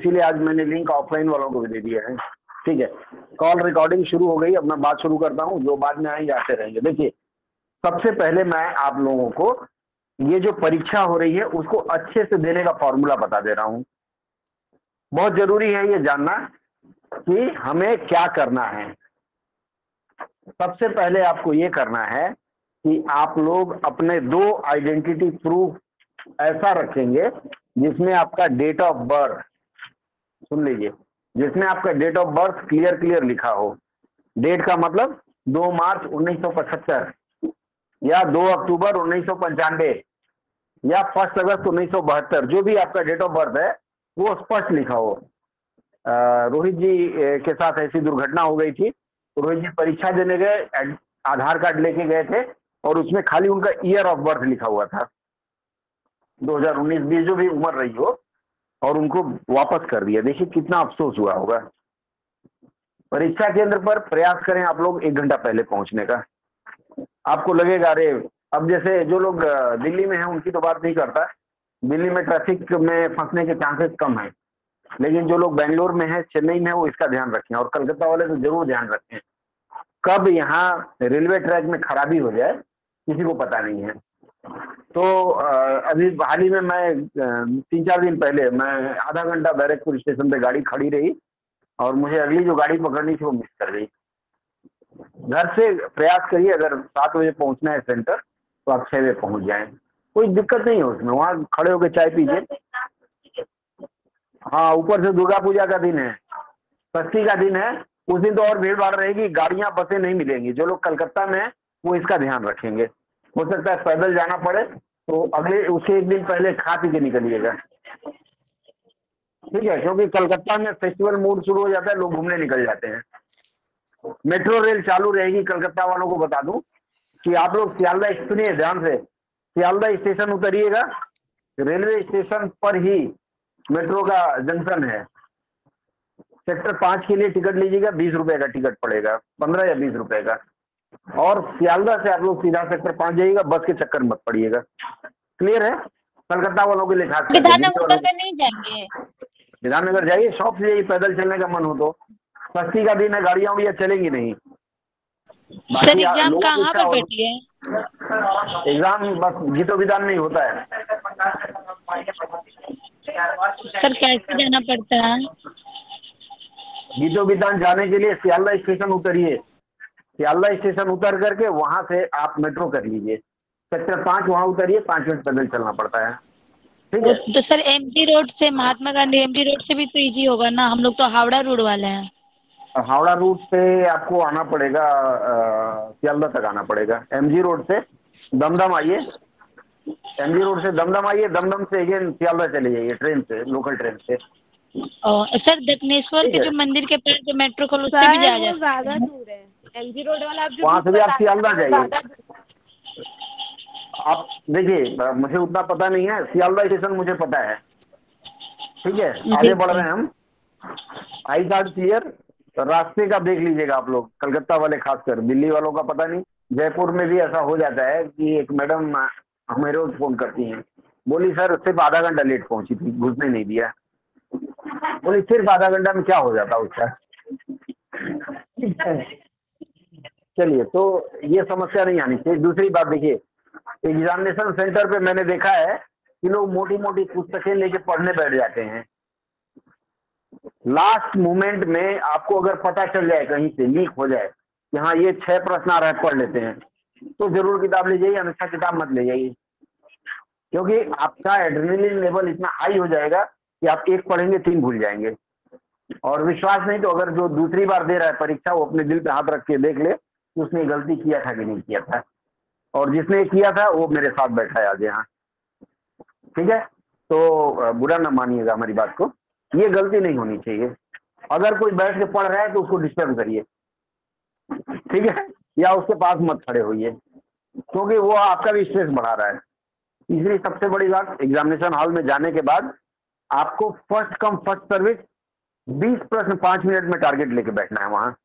इसीलिए आज मैंने लिंक ऑफलाइन वालों को भी दे दिया है। ठीक है? कॉल रिकॉर्डिंग शुरू हो गई, अब मैं बात शुरू करता हूँ, जो बाद में आएँगे, आते रहेंगे। देखिए, सबसे पहले मैं आप लोगों को ये जो परीक्षा हो रही है, उसको अच्छे से देने का फॉर्मूला बता दे रहा हूँ। बहुत ज़रूरी है ये जानना कि हमें क्या करना है। सबसे पहले आपको ये करना है कि आप लोग अपने दो आइडेंटिटी प्रूफ ऐसा रखेंगे, जिसमें आपका डेट ऑफ़ बर्थ सुन लीजिए। जिसमें आपका date of birth clear clear लिखा हो। डेट का मतलब 2 मार्च 1975 या 2 अक्टूबर उन्नीस सौ पंचानबे या फ़र्स्ट अगस्त उन्नीस जो भी आपका डेट ऑफ़ बर्थ है, वो स्पष्ट लिखा हो। रोहित जी के साथ ऐसी दुर्घटना हो गई थी। रोहित जी परीक्षा देने गए आधार कार्ड लेके गए थे और उसमें खाली उनका ईयर ऑफ़ बर्थ लिखा हुआ था। 2019-20 जो भी उम्र रही हो और उनको वापस कर दिया। देखिए कितना अफसोस हुआ होगा। परीक्षा केंद्र पर प्रयास करें आप लोग एक घंटा पहले पहुँचने का। आपको लगेगा, अरे, अब जैसे जो लोग दिल्ली में हैं, उनकी तो बात नहीं करता। दिल्ली में ट्रैफ़िक में फंसने के चांसेस कम है। लेकिन जो लोग बेंगलोर में है, चेन्नई में वो इसका ध्यान रखें और कलकत्ता वाले तो ज़रूर ध्यान रखें। कब यहाँ रेलवे ट्रैक में खराबी हो जाए, किसी को पता नहीं है। तो अभी हाल ही में मैं तीन चार दिन पहले मैं आधा घंटा बैरकपुर स्टेशन पे गाड़ी खड़ी रही और मुझे अगली जो गाड़ी पकड़नी थी वो मिस कर गई। घर से प्रयास करिए, अगर सात बजे पहुँचना है सेंटर तो आप छह बजे पहुँच जाए। कोई दिक्कत नहीं है उसमें, वहाँ खड़े होकर चाय पीजिए। हाँ ऊपर से दुर्गा पूजा का दिन है, षष्ठी का दिन है, उस दिन तो और भीड़ भाड़ रहेगी, गाड़ियाँ, बसें नहीं मिलेंगी, जो लोग कलकत्ता में है, वो इसका ध्यान रखेंगे। हो सकता है पैदल जाना पड़े तो अगले उसके एक दिन पहले खा पी के निकलिएगा। ठीक है, क्योंकि कलकत्ता में फेस्टिवल मूड शुरू हो जाता है, लोग घूमने निकल जाते हैं। मेट्रो रेल चालू रहेगी, कलकत्ता वालों को बता दूँ कि आप लोग सियालदा सुनिए ध्यान से। सियालदा स्टेशन उतरिएगा, रेलवे स्टेशन पर ही मेट्रो का जंक्शन है। सेक्टर पाँच के लिए टिकट लीजिएगा, बीस रुपए का टिकट पड़ेगा, पंद्रह या बीस रुपए का। और सियालदा से आप लोग सीधा सेक्टर पाँच जाइएगा बस के चक्कर मत पड़िएगा। क्लियर है? कलकत्ता वालों के लिए खास विधाननगर नहीं जाएँगे। विधाननगर जाइए शॉप से जाइए पैदल चलने का मन हो तो। सस्ती का दिन है गाड़ियाँ उड़िया चलेंगी नहीं। सर एग्ज़ाम कहाँ पर बैठी है? एग्ज़ाम बस गीतो विधान नहीं होता है। सर कैसे जाना पड़ता है? गीतो विधान जाने के लिए सियालदा स्टेशन उतरिए। सियालदा स्टेशन उतर करके वहाँ से आप मेट्रो कर लीजिए। सेक्टर पाँच वहाँ उतरिए पाँच मिनट पैदल चलना पड़ता है। ठीक है? तो सर एमपी रोड से महात्मा गांधी एमपी रोड से भी तो इजी होगा ना? हम लोग तो हावड़ा रोड वाले हैं। हावड़ा रूट से आपको आना पड़ेगा सियालदा तक आना पड़ेगा। एमजी रोड से दमदम आइए। एमजी रोड से दमदम आइए। दमदम से अगेन सियालदा चले जाइए ट्रेन से लोकल ट्रेन से। और सर दक्षिणेश्वर के जो मंदिर के पास जो मेट्रो खोलो उससे भी जाया जाता ज़्यादा दूर है। एमजी रोड वाला आप जो वहाँ से भी आप सियालदा जाइए आप देखिए मुझे उतना पता नहीं है। सियालदा स्टेशन मुझे पता है। ठीक है? आगे बढ़ रहे हैं हम। I card clear. रास्ते का देख लीजिएगा आप लोग कलकत्ता वाले खासकर। दिल्ली वालों का पता नहीं। जयपुर में भी ऐसा हो जाता है कि एक मैडम हमें रोज फ़ोन करती हैं। बोली सर सिर्फ़ आधा घंटा लेट पहुँची थी घुसने नहीं दिया। बोली सिर्फ़ आधा घंटा में क्या हो जाता उसका? चलिए तो ये समस्या नहीं आनी चाहिए। दूसरी बात देखिए एग्जामिनेशन सेंटर पे मैंने देखा है कि लोग मोटी मोटी पुस्तकें लेके पढ़ने बैठ जाते हैं। लास्ट मोमेंट में आपको अगर पता चल जाए, कहीं से लीक हो जाए, कि हाँ ये छह प्रश्न आ रहा पढ़ लेते हैं तो ज़रूर किताब ले जाइए अन्यथा किताब मत ले जाइए। क्योंकि आपका एड्रेनलिन लेवल इतना हाई हो जाएगा कि आप एक पढ़ेंगे, तीन भूल जाएँगे। और विश्वास नहीं तो अगर जो दूसरी बार दे रहा है परीक्षा, वो अपने दिल पे हाथ रख के देख ले कि उसने गलती किया था कि नहीं किया था। और जिसने किया था, वो मेरे साथ बैठा है आज यहाँ। ठीक है? तो बुरा ना मानिएगा हमारी बात को। ये गलती नहीं होनी चाहिए। अगर कोई बैठ के पढ़ रहा है तो उसको डिस्टर्ब करिए। ठीक है? या उसके पास मत खड़े होइए। क्योंकि वो आपका भी स्ट्रेस बढ़ा रहा है। तीसरी सबसे बड़ी बात एग्जामिनेशन हॉल में जाने के बाद आपको फ़र्स्ट कम फ़र्स्ट सर्विस 20 प्रश्न पाँच मिनट में टारगेट लेके बैठना है वहाँ।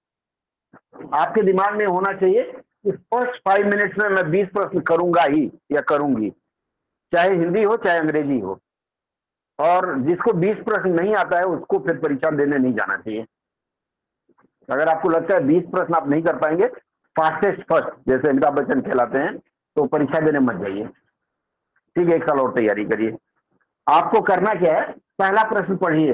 आपके दिमाग में होना चाहिए कि फ़र्स्ट फाइव मिनट्स में मैं 20 प्रश्न करूँगा ही या करूँगी। चाहे हिंदी हो, चाहे अंग्रेज़ी हो। और जिसको 20 प्रश्न नहीं आता है, उसको फिर परीक्षा देने नहीं जाना चाहिए। अगर आपको लगता है 20 प्रश्न आप नहीं कर पाएँगे फास्टेस्ट फ़र्स्ट जैसे अमिताभ बच्चन कहलाते हैं तो परीक्षा देने मत जाइए। ठीक है, एक साल और तैयारी करिए। आपको करना क्या है, पहला प्रश्न पढ़िए।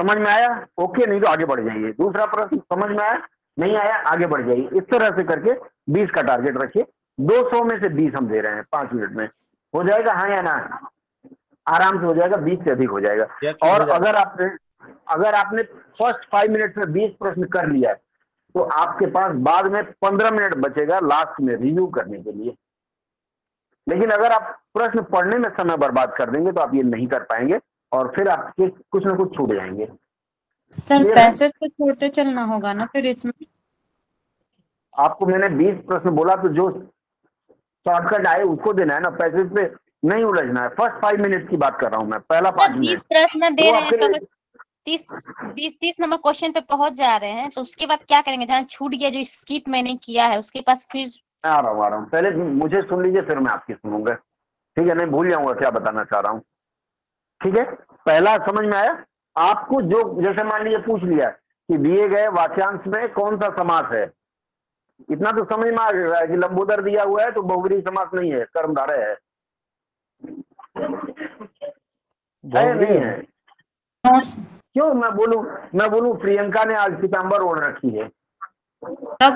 समझ में आया? ओके, नहीं तो आगे बढ़ जाइए। दूसरा प्रश्न, समझ में आया? नहीं आया आगे बढ़ जाइए। इस तरह से करके 20 का टारगेट रखिए। 200 में से 20 हम दे रहे हैं पाँच मिनट में। हो जाएगा हाँ या ना? आराम से हो जाएगा 20 से अधिक हो जाएगा। और जाएगा। अगर आपने अगर आपने फ़र्स्ट फाइव मिनट्स में 20 प्रश्न कर लिया तो आपके पास बाद में 15 मिनट बचेगा लास्ट में रिव्यू करने के लिए। लेकिन अगर आप प्रश्न पढ़ने में समय बर्बाद कर देंगे तो आप ये नहीं कर पाएँगे और फिर आपके कुछ ना कुछ छूट जाएँगे। सर पैसेज तो छोटे चलना होगा ना फिर इसमें? आपको मैंने 20 प्रश्न बोला तो जो शॉर्टकट आए उसको देना है ना पैसेज पे नहीं उलझना है। फ़र्स्ट फाइव मिनट की बात कर रहा हूँ मैं पहला पाँच बीस मिनट प्रश्न दे रहे हैं तो तीस बीस तीस नंबर क्वेश्चन पे पहुँच जा रहे हैं तो उसके बाद क्या करेंगे? जहाँ छूट गया जो स्किप मैंने किया है उसके पास फिर मैं आ रहा हूँ आ रहा हूँ। पहले मुझे सुन लीजिए फिर मैं आपकी सुनूँगा। ठीक है नहीं भूल जाऊँगा क्या बताना चाह रहा हूँ। ठीक है पहला समझ में आया? आपको जो जैसे मान लीजिए पूछ लिया कि दिए गए वाक्यांश में कौन सा समास है? इतना तो समझ में आ गया कि लंबोदर दिया हुआ है तो बहुबरी समास नहीं है कर्मधारय है। है नहीं है? क्यों? मैं बोलूँ मैं बोलूँ प्रियंका ने आज पीताम्बर ओढ़ रखी है। तब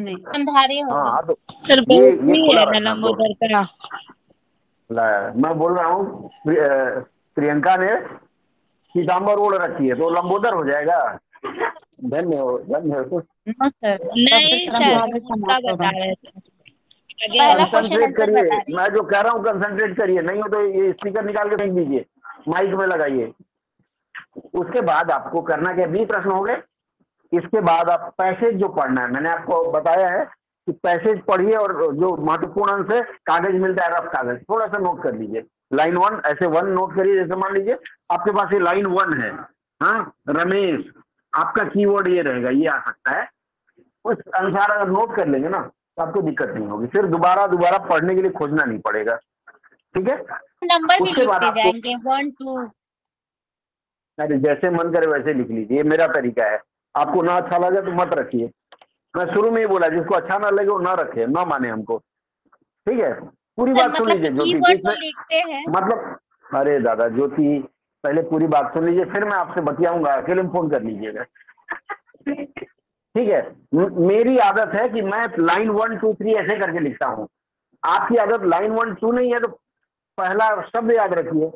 नहीं। हो। हाँ तो ये- ये लंबोदर का। मैं बोल रहा हूँ प्रियंका ने पीताम्बर ओढ़ रखी है तो लंबोदर हो जाएगा। धन्य हो धन्य हो क्वेश्चन कंसंट्रेट करिए। मैं जो कह रहा हूँ कंसंट्रेट करिए। नहीं हो तो ये स्पीकर निकाल के फेंक दीजिए माइक में लगाइए। उसके बाद आपको करना क्या? बीस प्रश्न हो गए। इसके बाद आप पैसेज जो पढ़ना है मैंने आपको बताया है कि पैसेज पढ़िए और जो महत्वपूर्ण अंश है कागज़ मिलता है रफ कागज़। थोड़ा सा नोट कर लीजिए लाइन वन ऐसे वन नोट करिए जैसे मान लीजिए आपके पास ये लाइन वन है हाँ रमेश आपका कीवर्ड ये रहेगा ये आ सकता है। उस अनुसार अगर नोट कर लेंगे ना तो आपको दिक्कत नहीं होगी। फिर दोबारा दोबारा पढ़ने के लिए खोजना नहीं पड़ेगा। ठीक है? नंबर भी लिखते जाएँगे वन टू अरे जैसे मन करे वैसे लिख लीजिए ये मेरा तरीका है। आपको ना अच्छा लगे तो मत रखिए। मैं शुरू में ही बोला जिसको अच्छा ना लगे वो ना रखे ना माने हमको। ठीक है? पूरी बात सुन मतलब लीजिए ज्योति तो हैं। मतलब अरे दादा ज्योति पहले पूरी बात सुन लीजिए फिर मैं आपसे बतियाऊँगा अकेले में फ़ोन कर लीजिएगा। ठीक है? मेरी आदत है कि मैं लाइन वन टू थ्री ऐसे करके लिखता हूँ। आपकी आदत लाइन वन टू नहीं है तो पहला शब्द याद रखिए।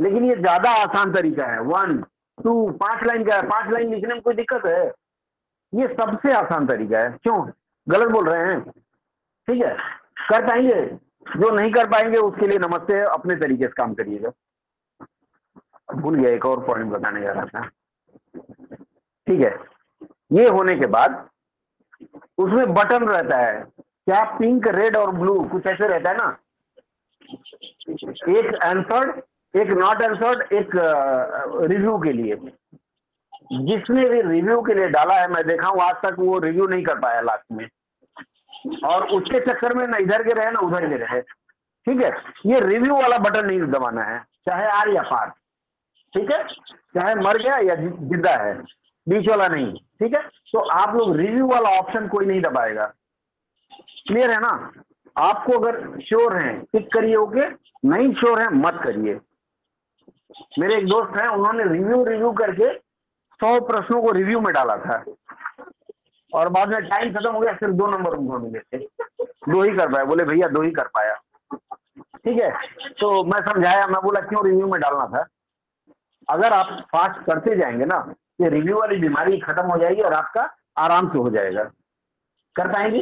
लेकिन ये ज़्यादा आसान तरीका है। वन टू पाँच लाइन का है पाँच लाइन लिखने में कोई दिक्कत है? ये सबसे आसान तरीका है। क्यों? गलत बोल रहे हैं। ठीक है? कर पाएँगे? जो नहीं कर पाएँगे, उसके लिए नमस्ते, अपने तरीके से काम करिएगा। भूल गया, एक और पॉइंट बताने जा रहा था। ठीक है। ये होने के बाद उसमें बटन रहता है। क्या पिंक रेड और ब्लू कुछ ऐसे रहता है ना? एक आंसर्ड एक नॉट आंसर्ड एक रिव्यू के लिए। जिसने भी रिव्यू के लिए डाला है, मैं देखा हूँ, आज तक वो रिव्यू नहीं कर पाया लास्ट में। और उसके चक्कर में ना इधर के रहे ना उधर के रहे ठीक है? ये रिव्यू वाला बटन नहीं दबाना है। चाहे आर या पार। ठीक है? चाहे मर गया या ज़िंदा है। बीच वाला नहीं। ठीक है? तो आप लोग रिव्यू वाला ऑप्शन कोई नहीं दबाएगा। क्लियर है ना? आपको अगर श्योर है टिक करिए ओके नहीं श्योर है, मत करिए। मेरे एक दोस्त हैं, उन्होंने रिव्यू रिव्यू करके सौ प्रश्नों को रिव्यू में डाला था। और बाद में टाइम खत्म हो गया सिर्फ़ दो नंबर उनको मिले। थे दो ही कर पाया। बोले भैया दो ही कर पाया। ठीक है? तो मैं समझाया मैं बोला क्यों रिव्यू में डालना था? अगर आप फास्ट करते जाएँगे ना ये रिव्यू वाली बीमारी खत्म हो जाएगी और आपका आराम से हो जाएगा। कर पाएँगी?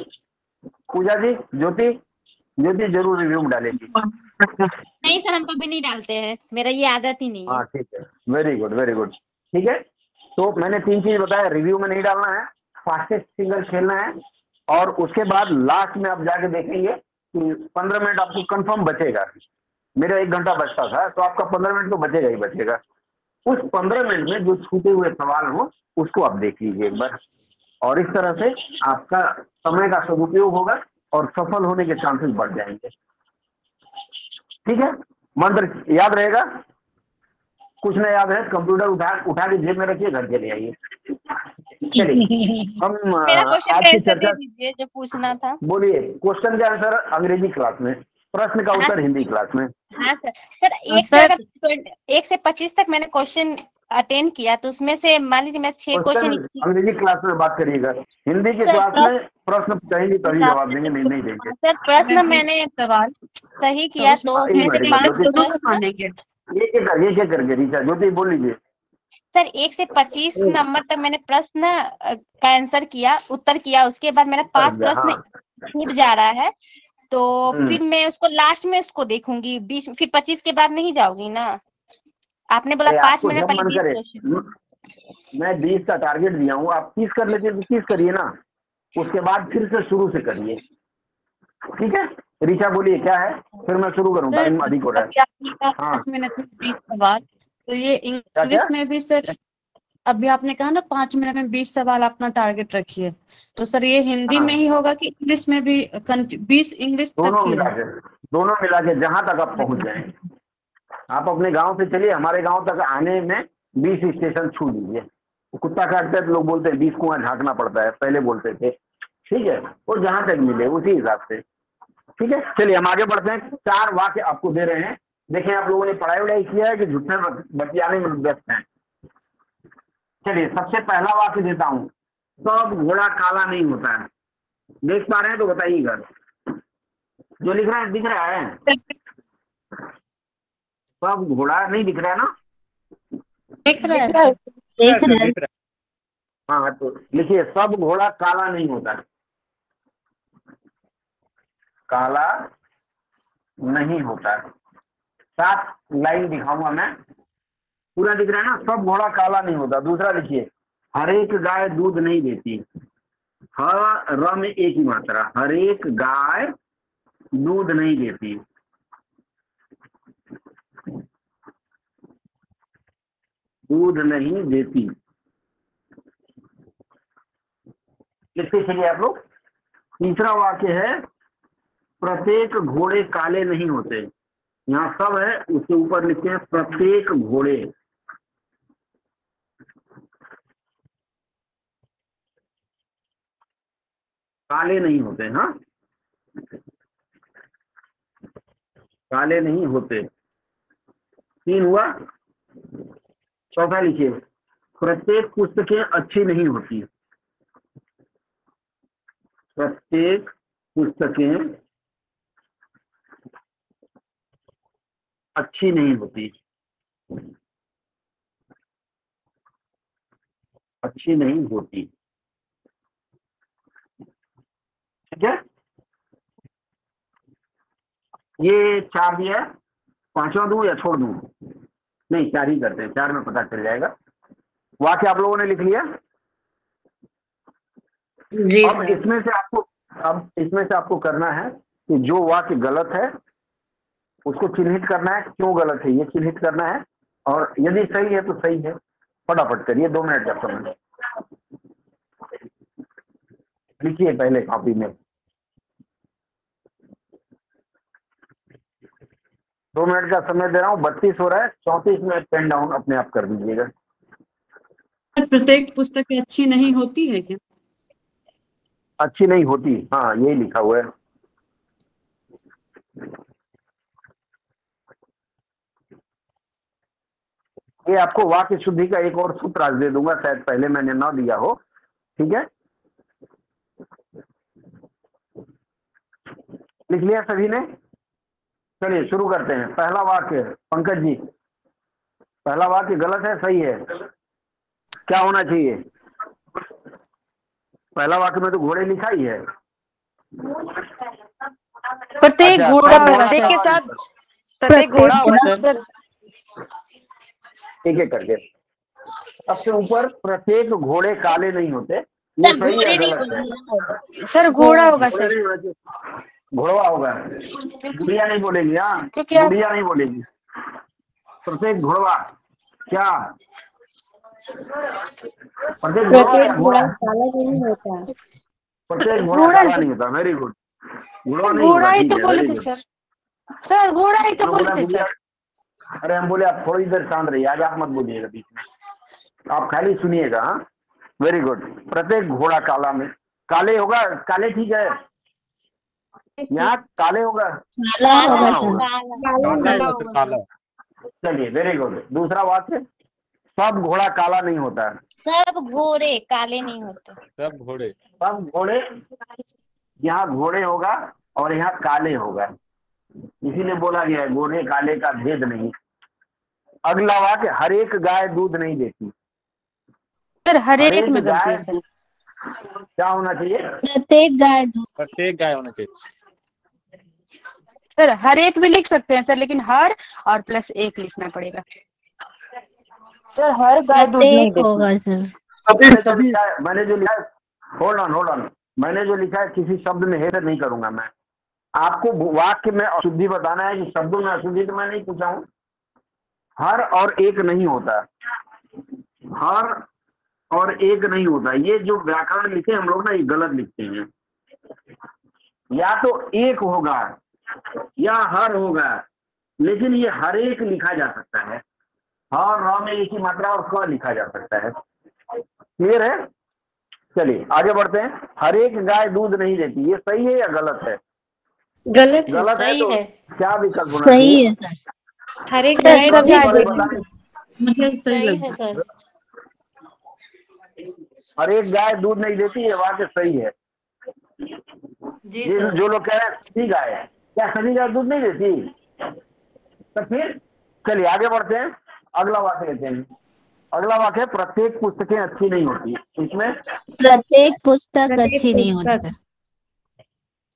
पूजा जी ज्योति ज्योति ज़रूर रिव्यू में डालेगी। नहीं सर हम कभी नहीं डालते हैं। मेरा ये आदत ही नहीं हाँ। ठीक है। वेरी गुड वेरी गुड ठीक है? तो मैंने तीन चीज़ बताया रिव्यू में नहीं डालना है। फास्टेस्ट सिंगल खेलना है, और उसके बाद लास्ट में आप जाके देखेंगे कि पंद्रह मिनट आपको कंफर्म बचेगा। मेरा एक घंटा बचता था तो आपका पंद्रह मिनट तो बचेगा ही बचेगा। उस पंद्रह मिनट में जो छूटे हुए सवाल हो, उसको आप देख लीजिए एक बार। और इस तरह से आपका समय का सदुपयोग होगा, और सफल होने के चांसेस बढ़ जाएँगे। ठीक है? मंत्र याद रहेगा? कुछ नहीं याद है कंप्यूटर उठा उठा के जेब में रखिए, घर के चले आइए। चलिए हम आज की चर्चा जो पूछना था। बोलिए क्वेश्चन का आंसर अंग्रेज़ी क्लास में प्रश्न का उत्तर हिंदी क्लास में। हाँ सर। सर एक से एक से पच्चीस तक मैंने क्वेश्चन अटेंड किया तो उसमें से मान लीजिए मैं छह क्वेश्चन अंग्रेज़ी क्लास में बात करिएगा। हिंदी की क्लास में प्रश्न कहेंगे तभी जवाब देंगे नहीं नहीं देंगे सर प्रश्न मैंने सवाल सही किया तो एक एक करके रीचा ज्योति बोल लीजिए। सर एक से पच्चीस नंबर तक मैंने प्रश्न का आंसर किया उत्तर किया उसके बाद मेरा पाँच हाँ, प्रश्न छूट जा रहा है तो हम्म। फिर मैं उसको लास्ट में उसको देखूँगी बीस फिर पच्चीस के बाद नहीं जाऊँगी ना? आपने बोला पाँच मिनट पहले मैं बीस का टारगेट दिया हूँ आप तीस कर लेते तो तीस करिए ना। उसके बाद फिर से शुरू से करिए। ठीक है? ऋचा बोलिए क्या है? फिर मैं शुरू करूँ टाइम अधिक हो रहा है। हाँ। तो ये इंग्लिश में भी सर अभी आपने कहा ना पाँच मिनट में बीस सवाल अपना टारगेट रखिए। तो सर ये हिंदी हाँ। में ही होगा कि इंग्लिश में भी बीस इंग्लिश तक दोनों ही मिला के दोनों मिला के जहाँ तक आप पहुँच जाए। आप अपने गाँव से चलिए हमारे गाँव तक आने में बीस स्टेशन छू लीजिए। कुत्ता काटते हैं तो लोग बोलते हैं बीस कुआँ झांकना पड़ता है पहले बोलते थे। ठीक है और जहाँ तक मिले उसी हिसाब से। ठीक है चलिए हम आगे बढ़ते हैं। चार वाक्य आपको दे रहे हैं। देखें आप लोगों ने पढ़ाई वढ़ाई किया है कि झूठे बतियाने में व्यस्त हैं। चलिए सबसे पहला वाक्य देता हूँ। सब घोड़ा काला नहीं होता है। देख पा रहे हैं तो बताइएगा जो लिख रहा है दिख रहा है? सब घोड़ा नहीं दिख रहा है ना? देख रहा है। देख रहे हैं। हाँ। तो लिखिए सब घोड़ा काला नहीं होता काला नहीं होता है। सात लाइन दिखाऊँगा मैं। पूरा दिख रहा है ना? सब घोड़ा काला नहीं होता। दूसरा लिखिए हर एक गाय दूध नहीं देती। ह र में एक ही मात्रा। हर एक गाय दूध नहीं देती। दूध नहीं देती। लिखते चलिए आप लोग? तीसरा वाक्य है, प्रत्येक घोड़े काले नहीं होते। यहाँ सब है, उसके ऊपर लिखते हैं प्रत्येक घोड़े। काले नहीं होते हाँ? काले नहीं होते। तीन हुआ, चौथा लिखिए। प्रत्येक पुस्तकें अच्छी नहीं होती। प्रत्येक पुस्तकें अच्छी नहीं होती। अच्छी नहीं होती। ठीक है? ये चार दिया। पांचवा दू या छोड़ दू? नहीं चार ही करते हैं। चार में पता चल जाएगा। वाक्य आप लोगों ने लिख लिया? जी अब इसमें से आपको अब इसमें से आपको करना है कि जो वाक्य गलत है उसको चिन्हित करना है क्यों गलत है ये चिन्हित करना है और यदि सही है तो सही है। फटाफट करिए दो मिनट का समय। लिखिए पहले कॉपी में। दो मिनट का समय दे रहा हूँ बत्तीस हो रहा है चौंतीस मिनट पेन डाउन अपने आप कर दीजिएगा। प्रत्येक पुस्तक अच्छी नहीं होती है क्या? अच्छी नहीं होती हाँ यही लिखा हुआ है। ये आपको वाक्य शुद्धि का एक और सूत्र आज दे दूँगा शायद पहले मैंने ना दिया हो। ठीक है? लिख लिया सभी ने? चलिए शुरू करते हैं। पहला वाक्य पंकज जी। पहला वाक्य गलत है सही है? क्या होना चाहिए? पहला वाक्य में तो घोड़े लिखा ही। है प्रत्येक अच्छा, घोड़ा के साथ प्रत्येक घोड़ा एक एक करके सबसे ऊपर प्रत्येक घोड़े काले नहीं होते सर घोड़े नहीं गलत बोलिए सर घोड़ा होगा सर। घोड़वा होगा। गुड़िया नहीं बोलेगी हाँ? गुड़िया नहीं बोलेगी। प्रत्येक घोड़वा क्या? प्रत्येक घोड़ा? नहीं होता? प्रत्येक घोड़ा काला नहीं होता वेरी गुड घोड़ा घोड़ा ही तो बोले थे सर। सर घोड़ा ही तो बोले थे सर। अरे हम बोले आप थोड़ी देर शांत रहिए आज आप मत बोलिएगा बीच में। आप खाली सुनिएगा हाँ? वेरी गुड प्रत्येक घोड़ा काला में काले होगा काले ठीक है। यहाँ काले होगा। है चलिए वेरी गुड दूसरा वाक्य सब घोड़ा काला नहीं होता। है सब घोड़े काले नहीं होते। सब घोड़े। सब घोड़े यहाँ घोड़े होगा और यहाँ काले होगा। इसीलिए बोला गया है घोड़े काले का भेद नहीं। अगला वाक्य हर एक गाय दूध नहीं देती। सर हर एक में गाय क्या होना चाहिए? प्रत्येक गाय प्रत्येक गाय होना चाहिए। सर हर एक भी लिख सकते हैं सर लेकिन हर और प्लस एक लिखना पड़ेगा। सर हर गाय दूध नहीं देती होगा सर। लिखा है मैंने जो लिखा है होल्ड ऑन होल्ड ऑन मैंने जो लिखा है किसी शब्द में हेर नहीं करूँगा मैं। आपको वाक्य में अशुद्धि बताना है कि शब्दों में अशुद्धि तो मैं नहीं पूछा हूँ हर और एक नहीं होता। हर और एक नहीं होता। ये जो व्याकरण लिखे हम लोग ना, ये गलत लिखते हैं। या तो एक होगा, या हर होगा, लेकिन ये हर एक लिखा जा सकता है। हर र में एक ही मात्रा और क लिखा जा सकता है। क्लियर है? चलिए, आगे बढ़ते हैं। हर एक गाय दूध नहीं देती। ये सही है या गलत है? गलत है गलत है सही तो है। क्या विकल्प होना सही है सर। हर एक मतलब है हर एक गाय दूध नहीं देती ये वाक्य सही है। जी जो लोग कह रहे हैं सभी गाय है। क्या सभी गाय दूध नहीं देती? तो फिर चलिए आगे बढ़ते हैं। अगला वाक्य लेते हैं। अगला वाक्य प्रत्येक पुस्तकें अच्छी नहीं होती। इसमें प्रत्येक पुस्तक अच्छी नहीं। होती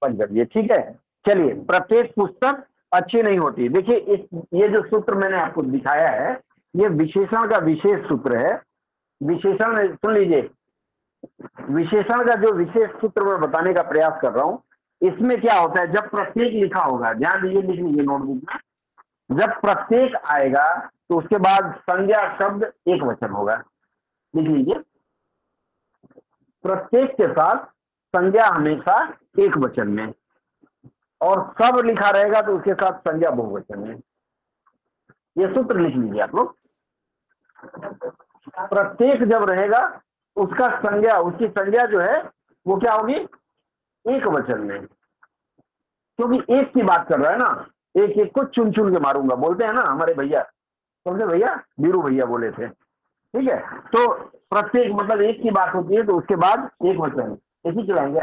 जाइए ठीक है? चलिए, प्रत्येक पुस्तक अच्छी नहीं होती। देखिए, इस, ये जो सूत्र मैंने आपको दिखाया है, ये विशेषण का विशेष सूत्र है। विशेषण, सुन लीजिए। विशेषण का जो विशेष सूत्र मैं बताने का प्रयास कर रहा हूँ, इसमें क्या होता है? जब प्रत्येक लिखा होगा, ध्यान दीजिए लिख लीजिए नोटबुक में, जब प्रत्येक आएगा तो उसके बाद संज्ञा शब्द एक वचन होगा। लिख लीजिए। प्रत्येक के साथ संज्ञा हमेशा एक वचन में। और सब लिखा रहेगा तो उसके साथ संज्ञा बहुवचन में ये सूत्र लिख लीजिए आप लोग। प्रत्येक जब रहेगा, उसका संज्ञा, उसकी संज्ञा जो है, वो क्या होगी? एक वचन में। क्योंकि एक की बात कर रहा है ना, एक एक को चुन चुन के मारूँगा। बोलते हैं ना हमारे भैया, समझे भैया? बीरू भैया बोले थे। ठीक है? तो प्रत्येक मतलब एक की बात होती है तो उसके बाद एक वचन। एक ही चलाएँगे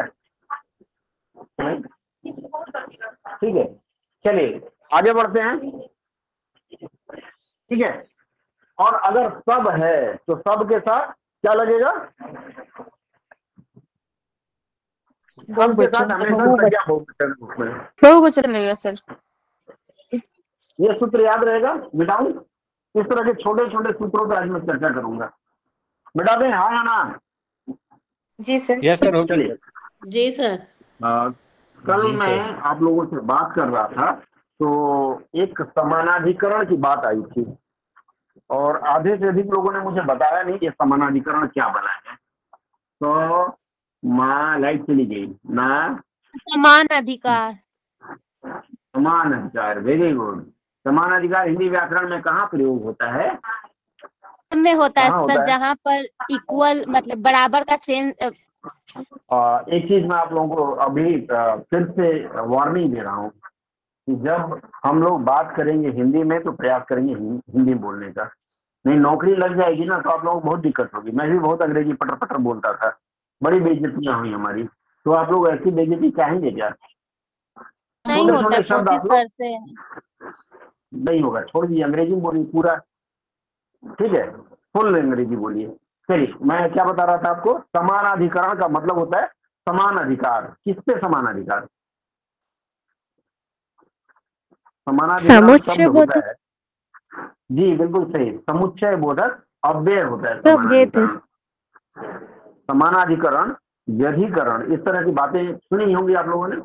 ठीक है। चलिए आगे बढ़ते हैं। ठीक है। और अगर सब है तो सब के साथ क्या लगेगा? सब के साथ हमेशा संज्ञा बहुवचन लगेगा सर। ये सूत्र याद रहेगा? मिटाऊ? इस तरह के छोटे छोटे सूत्रों पर आज मैं चर्चा करूँगा। मिटा दें? हाँ या ना? जी सर। यस सर चलिए। जी सर। आ, कल मैं आप लोगों से बात कर रहा था तो एक समानाधिकरण की बात आई थी। और आधे से अधिक लोगों ने मुझे बताया नहीं कि समानाधिकरण क्या बना है। तो माँ लाइट चली गई। ना समान अधिकार समान अधिकार वेरी गुड समान अधिकार हिंदी व्याकरण में कहाँ प्रयोग होता है? में होता है सर जहाँ पर इक्वल मतलब बराबर का सेंस एक चीज़ मैं आप लोगों को अभी फिर से वार्निंग दे रहा हूँ कि जब हम लोग बात करेंगे हिंदी में तो प्रयास करेंगे हिंदी बोलने का। नहीं नौकरी लग जाएगी ना तो आप लोगों को बहुत दिक्कत होगी। मैं भी बहुत अंग्रेज़ी पटर पटर बोलता था। बड़ी बेइज्जतियाँ हुई हमारी। तो आप लोग ऐसी बेइज्जती चाहेंगे क्या? नहीं होता शब्द आप लोग नहीं होगा छोड़ दीजिए अंग्रेज़ी बोलिए पूरा। ठीक है फुल अंग्रेज़ी बोलिए। चलिए मैं क्या बता रहा था आपको? समानाधिकरण का मतलब होता है समान अधिकार किस पे समान अधिकार समानाधिकरण समुच्चय होता। है। जी बिल्कुल सही। समुच्चय बोधक अव्यय होता है। समानाधिकरण। समानाधिकरण व्यधिकरण इस तरह की बातें सुनी होंगी आप लोगों ने।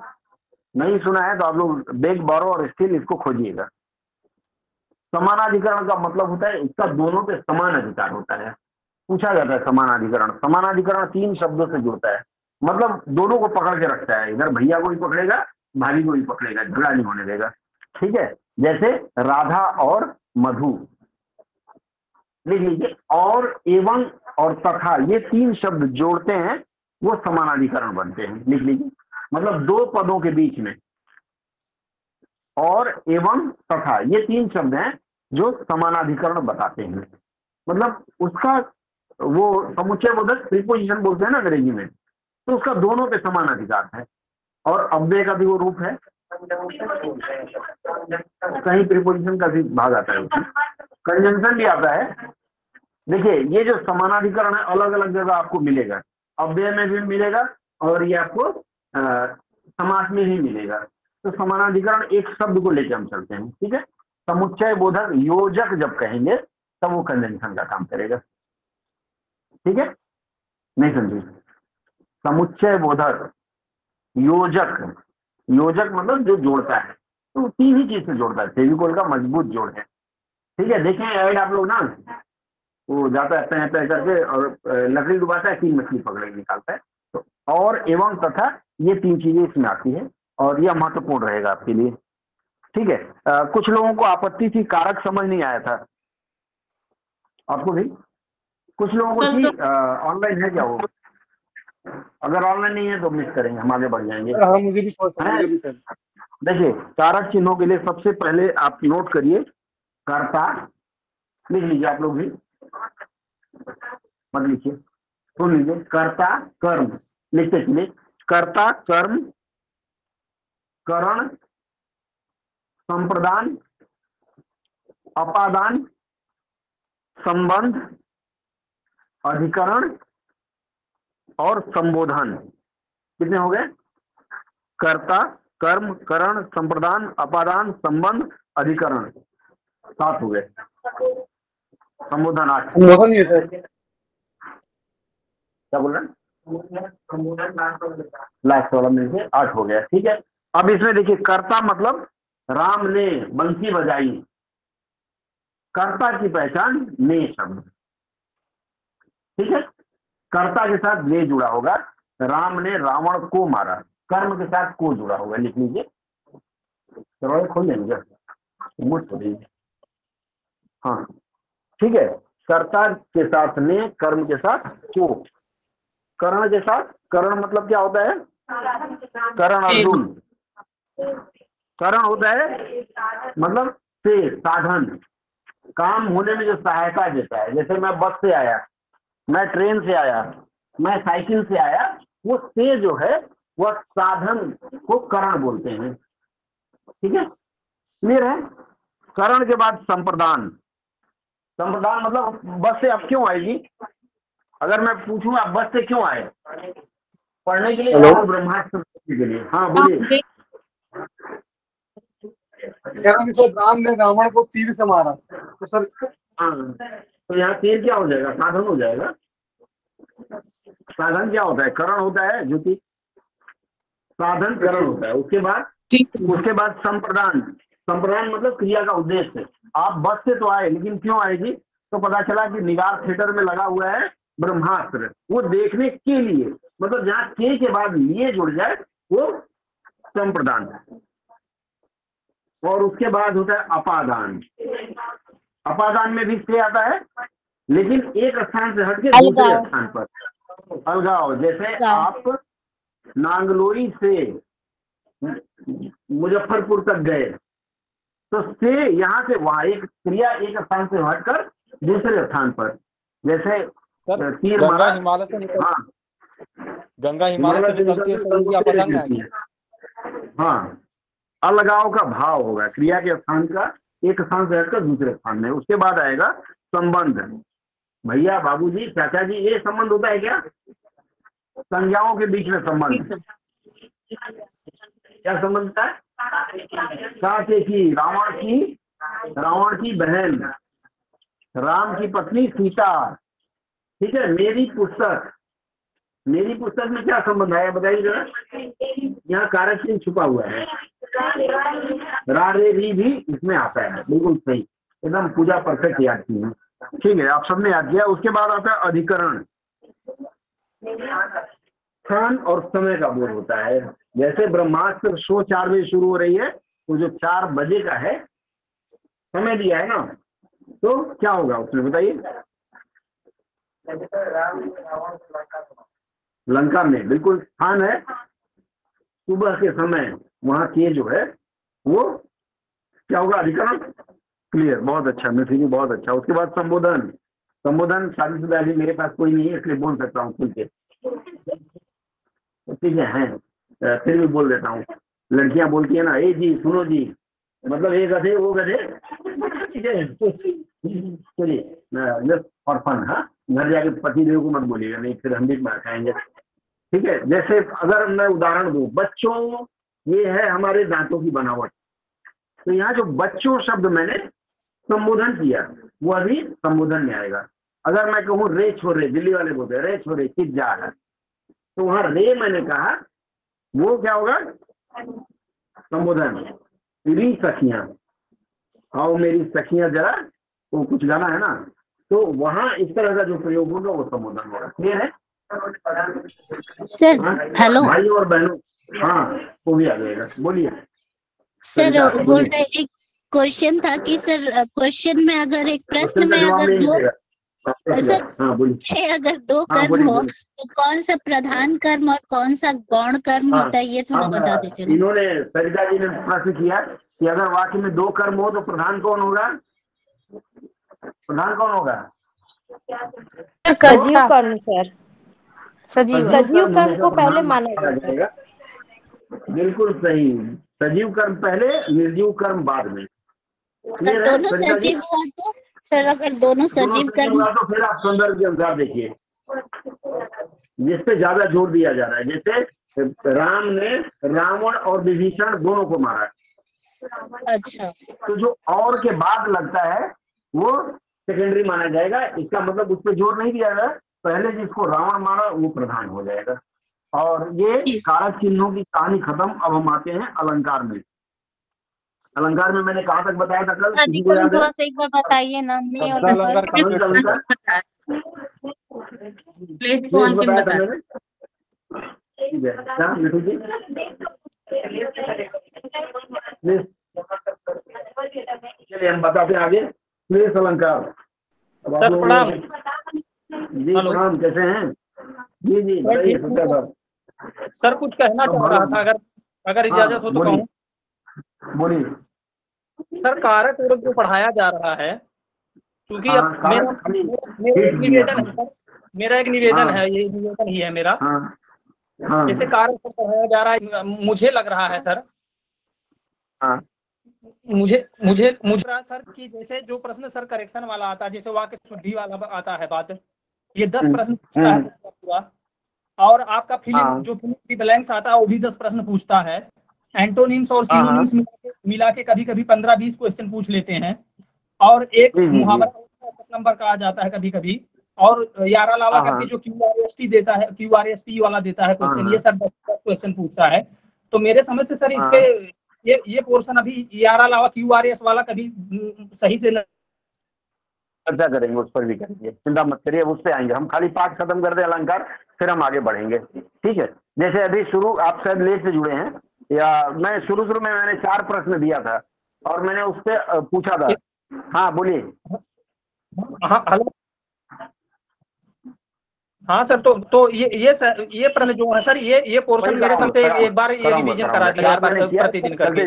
नहीं सुना है तो आप लोग बेग बारो और स्टील इसको खोजिएगा। समानाधिकरण का मतलब होता है इसका दोनों पे समान अधिकार होता है। पूछा जाता है समानाधिकरण। समानाधिकरण तीन शब्दों से जुड़ता है। मतलब दोनों को पकड़ के रखता है। इधर भैया को भी पकड़ेगा, भाभी को भी पकड़ेगा, झगड़ा नहीं होने देगा। ठीक है? जैसे राधा और मधु। लिख लीजिए, और एवं और तथा, ये तीन शब्द जोड़ते हैं, वो समानाधिकरण बनते हैं। लिख लीजिए मतलब दो पदों के बीच में। और एवं तथा, ये तीन शब्द हैं जो समानाधिकरण बताते हैं। मतलब उसका वो समुच्चय बोधक प्रीपोजिशन बोलते हैं ना अंग्रेज़ी में। तो उसका दोनों पे समान अधिकार है। और अव्यय का भी वो रूप है। कहीं प्रीपोजिशन का भी भाग आता है कंजंक्शन भी आता है। देखिए, ये जो समानाधिकरण है अलग अलग जगह आपको मिलेगा। अव्यय में भी मिलेगा और ये आपको समास में ही मिलेगा। तो समानाधिकरण एक शब्द को लेकर हम चलते हैं, ठीक है? समुच्चय बोधक योजक जब कहेंगे, तब वो कंजंक्शन का काम करेगा। ठीक है? नहीं समझे समुच्चय बोधक, योजक। योजक मतलब जो जोड़ता है। तो तीन ही चीज़ से जोड़ता है। फेविकोल का मज़बूत जोड़ है। ठीक है? देखें ऐड आप लोग ना। वो जाता है तय तय करके और लकड़ी डुबाता है, तीन मछली पकड़ के निकालता है। तो और एवं तथा ये तीन चीज़ें इसमें आती है और यह महत्वपूर्ण रहेगा आपके लिए। ठीक है? कुछ लोगों को आपत्ति थी, कारक समझ नहीं आया था। आपको भी? कुछ लोगों को थी ऑनलाइन है क्या वो? अगर ऑनलाइन नहीं है तो मिस करेंगे हम आगे बढ़ जाएँगे। हाँ देखिए कारक चिन्हों के लिए सबसे पहले आप नोट करिए कर्ता लिख लीजिए आप लोग भी। मत लिखिए सुन लीजिए कर्ता कर्म लिखते चलिए। कर्ता कर्म करण संप्रदान अपादान संबंध अधिकरण और संबोधन। कितने हो गए? कर्ता कर्म करण संप्रदान अपादान संबंध अधिकरण। सात हो गए। संबोधन आठ। संबोधन ही सर। क्या बोल रहे लास्ट वाला में से आठ हो गया। ठीक है। अब इसमें देखिए कर्ता मतलब राम ने बंसी बजाई। कर्ता की पहचान ने शब्द। ठीक है? कर्ता के साथ ने जुड़ा होगा। राम ने रावण को मारा। कर्म के साथ को जुड़ा होगा लिख लीजिए। खोल तो हाँ। ठीक है। कर्ता के साथ ने कर्म के साथ को। करण के साथ करण मतलब क्या होता है? करण अर्जुन करण होता है? मतलब से साधन। काम होने में जो सहायता देता है। जैसे मैं बस से आया। मैं ट्रेन से आया मैं साइकिल से आया वो से जो है वह साधन को करण बोलते हैं। ठीक है? क्लियर है? करण के बाद संप्रदान। संप्रदान मतलब बस से अब क्यों आएगी अगर मैं पूछूँ आप बस से क्यों आए? पढ़ने के लिए? ब्रह्मास्त्र के लिए? हाँ बोलिए। कह रहा कि सर राम ने रावण को तीर से मारा। तो सर हाँ। तो यहाँ तीर क्या हो जाएगा? साधन हो जाएगा। साधन क्या होता है? करण होता है ज्योति। साधन करण होता है। उसके बाद उसके बाद संप्रदान। संप्रदान मतलब क्रिया का उद्देश्य। आप बस से तो आए लेकिन क्यों आएगी तो पता चला कि निगार थिएटर में लगा हुआ है ब्रह्मास्त्र। वो देखने के लिए मतलब जहाँ के के बाद लिए जुड़ जाए वो संप्रदान। है और उसके बाद होता है अपादान। अपादान में भी से आता है लेकिन एक स्थान से हटके दूसरे स्थान पर। अलगाव जैसे आप नांगलोई से मुजफ्फरपुर तक गए तो से यहाँ से वहाँ एक क्रिया एक स्थान से हटकर दूसरे स्थान पर। जैसे तीर गंगा हिमालय से निकल हाँ। गंगा हिमालय से निकलती है में हाँ। अलगाव का भाव होगा क्रिया के स्थान का एक स्थान से हटकर दूसरे स्थान में। उसके बाद आएगा संबंध। भैया, बाबूजी चाचा जी ये संबंध होता है क्या? संज्ञाओं के बीच में संबंध। क्या संबंध था? साथे की, रावण की रावण की बहन, राम की पत्नी सीता। ठीक है, मेरी पुस्तक। मेरी पुस्तक में क्या संबंध है? बताइए जरा। यहाँ कारक चिन्ह छुपा हुआ है। रा रे भी इसमें आता है। बिल्कुल सही। एकदम पूजा परफेक्ट याद की है। ठीक है, आप सबने याद किया। उसके बाद आता है अधिकरण। स्थान और समय का बोध होता है। जैसे ब्रह्मास्त्र शो चार बजे शुरू हो रही है तो जो चार बजे का है, समय दिया है ना? तो क्या होगा उसमें? बताइए। लंका में, बिल्कुल स्थान है। सुबह के समय वहाँ के जो है, वो क्या होगा, अधिकरण? क्लियर बहुत अच्छा मिथि जी बहुत अच्छा। उसके बाद संबोधन। संबोधन शादीशुदा अभी मेरे पास कोई नहीं है, इसलिए बोल सकता हूँ खुल के। तो ठीक है फिर भी बोल देता हूँ। लड़कियाँ बोलती है ना, ए जी, सुनो जी। मतलब ये गधे, वो गधे। है चलिए फॉर फन हाँ? घर जाके पति देव को मत बोलिएगा, नहीं, फिर हम भी मार खाएँगे। ठीक है? जैसे अगर मैं उदाहरण दू, बच्चों, ये है हमारे दांतों की बनावट। तो यहाँ जो बच्चों शब्द मैंने संबोधन किया, वो अभी संबोधन में आएगा। अगर मैं कहूँ रे छोरे, दिल्ली वाले बोलते रे छोरे, किस जा है? तो वहाँ रे मैंने कहा, वो क्या होगा? संबोधन। री सखियाँ। आओ मेरी सखियाँ जरा, वो कुछ गाना है ना? तो वहाँ इस तरह का जो प्रयोग होगा, वो संबोधन होगा। क्लियर है? सर हाँ? हेलो भाई और बहनों। हाँ वो भी आ जाएगा। बोलिए। सर बोल रहे एक क्वेश्चन था कि सर क्वेश्चन में अगर एक प्रश्न में अगर दो हाँ, सर हाँ अगर दो हाँ कर्म हो तो कौन सा प्रधान कर्म और कौन सा गौण कर्म हाँ, होता है ये थोड़ा बता दीजिए इन्होंने सरिता जी ने प्रश्न किया कि अगर वाक्य में दो कर्म हो तो प्रधान कौन होगा? प्रधान कौन होगा? कर्म सर। सजीव सजीव कर्म को पहले माना जाएगा। बिल्कुल सही। सजीव कर्म पहले निर्जीव कर्म बाद में। दोनों सजीव हुआ तो सर अगर दोनों सजीव कर्म हुआ तो फिर आप संदर्भ के अनुसार देखिए। जिस पे ज़्यादा ज़ोर दिया जा रहा है जैसे राम ने रावण और विभीषण दोनों को मारा अच्छा। तो जो और के बाद लगता है वो सेकेंडरी माना जाएगा। इसका मतलब उस पर ज़ोर नहीं दिया जाएगा पहले जिसको रावण मारा वो प्रधान हो जाएगा। और ये। कारक चिन्हों की कहानी खत्म अब हम आते हैं अलंकार में। अलंकार में मैंने कहा तक बताया था कल? है थोड़ा सा एक बार बताइए ना मैं और अलंकार बताया। है. चलिए हम बताते हैं आगे। प्लेस अलंकार। सर, प्रणाम। जी प्रणाम कैसे हैं? जी जी हूँ। सर कुछ कहना चाह रहा था अगर अगर इजाज़त हो तो कहूँ। बोलिए। सर कारक वर्ग जो पढ़ाया जा रहा है क्योंकि हाँ, अब मेरा मेरा एक निवेदन है मेरा एक निवेदन हाँ। है ये निवेदन ही है मेरा। हाँ। हाँ। जैसे कारक वर्ग पढ़ाया जा रहा है मुझे लग रहा है सर। हाँ। मुझे मुझे मुझे सर कि जैसे जो प्रश्न सर करेक्शन वाला आता है जैसे वाक्य शुद्धि वाला आता है बात। ये दस हम्म, प्रश्न पूछता है हम्म। पूरा और आपका फिलिंग हाँ। जो फिलिंग ब्लैंक्स आता है वो भी दस प्रश्न पूछता है एंटोनिम्स और हाँ, हाँ। सिनोनिम्स मिला के कभी कभी पंद्रह बीस क्वेश्चन पूछ लेते हैं और एक जी। मुहावरा दस नंबर का आ जाता है कभी कभी और यार अलावा हाँ, करके हाँ। जो क्यू आर एस टी देता है क्यू आर एस पी वाला देता है क्वेश्चन हाँ, ये सर दस क्वेश्चन पूछता है तो मेरे समझ से सर हाँ। इसके ये ये पोर्शन अभी यार अलावा क्यू आर एस वाला कभी हम्म, सही से न- चर्चा करेंगे उस पर भी करेंगे। चिंता मत करिए उस पर आएँगे। हम खाली पाठ खत्म कर दे अलंकार फिर हम आगे बढ़ेंगे। ठीक है? जैसे अभी शुरू आप शायद लेट से जुड़े हैं या मैं शुरू शुरू में मैंने चार प्रश्न दिया था और मैंने उस पर पूछा था। हाँ बोलिए। हाँ हेलो। हाँ सर तो तो ये ये सर ये प्रश्न जो है सर ये ये पोर्शन मेरे से एक बार ये रिवीजन करा दिया प्रतिदिन करके।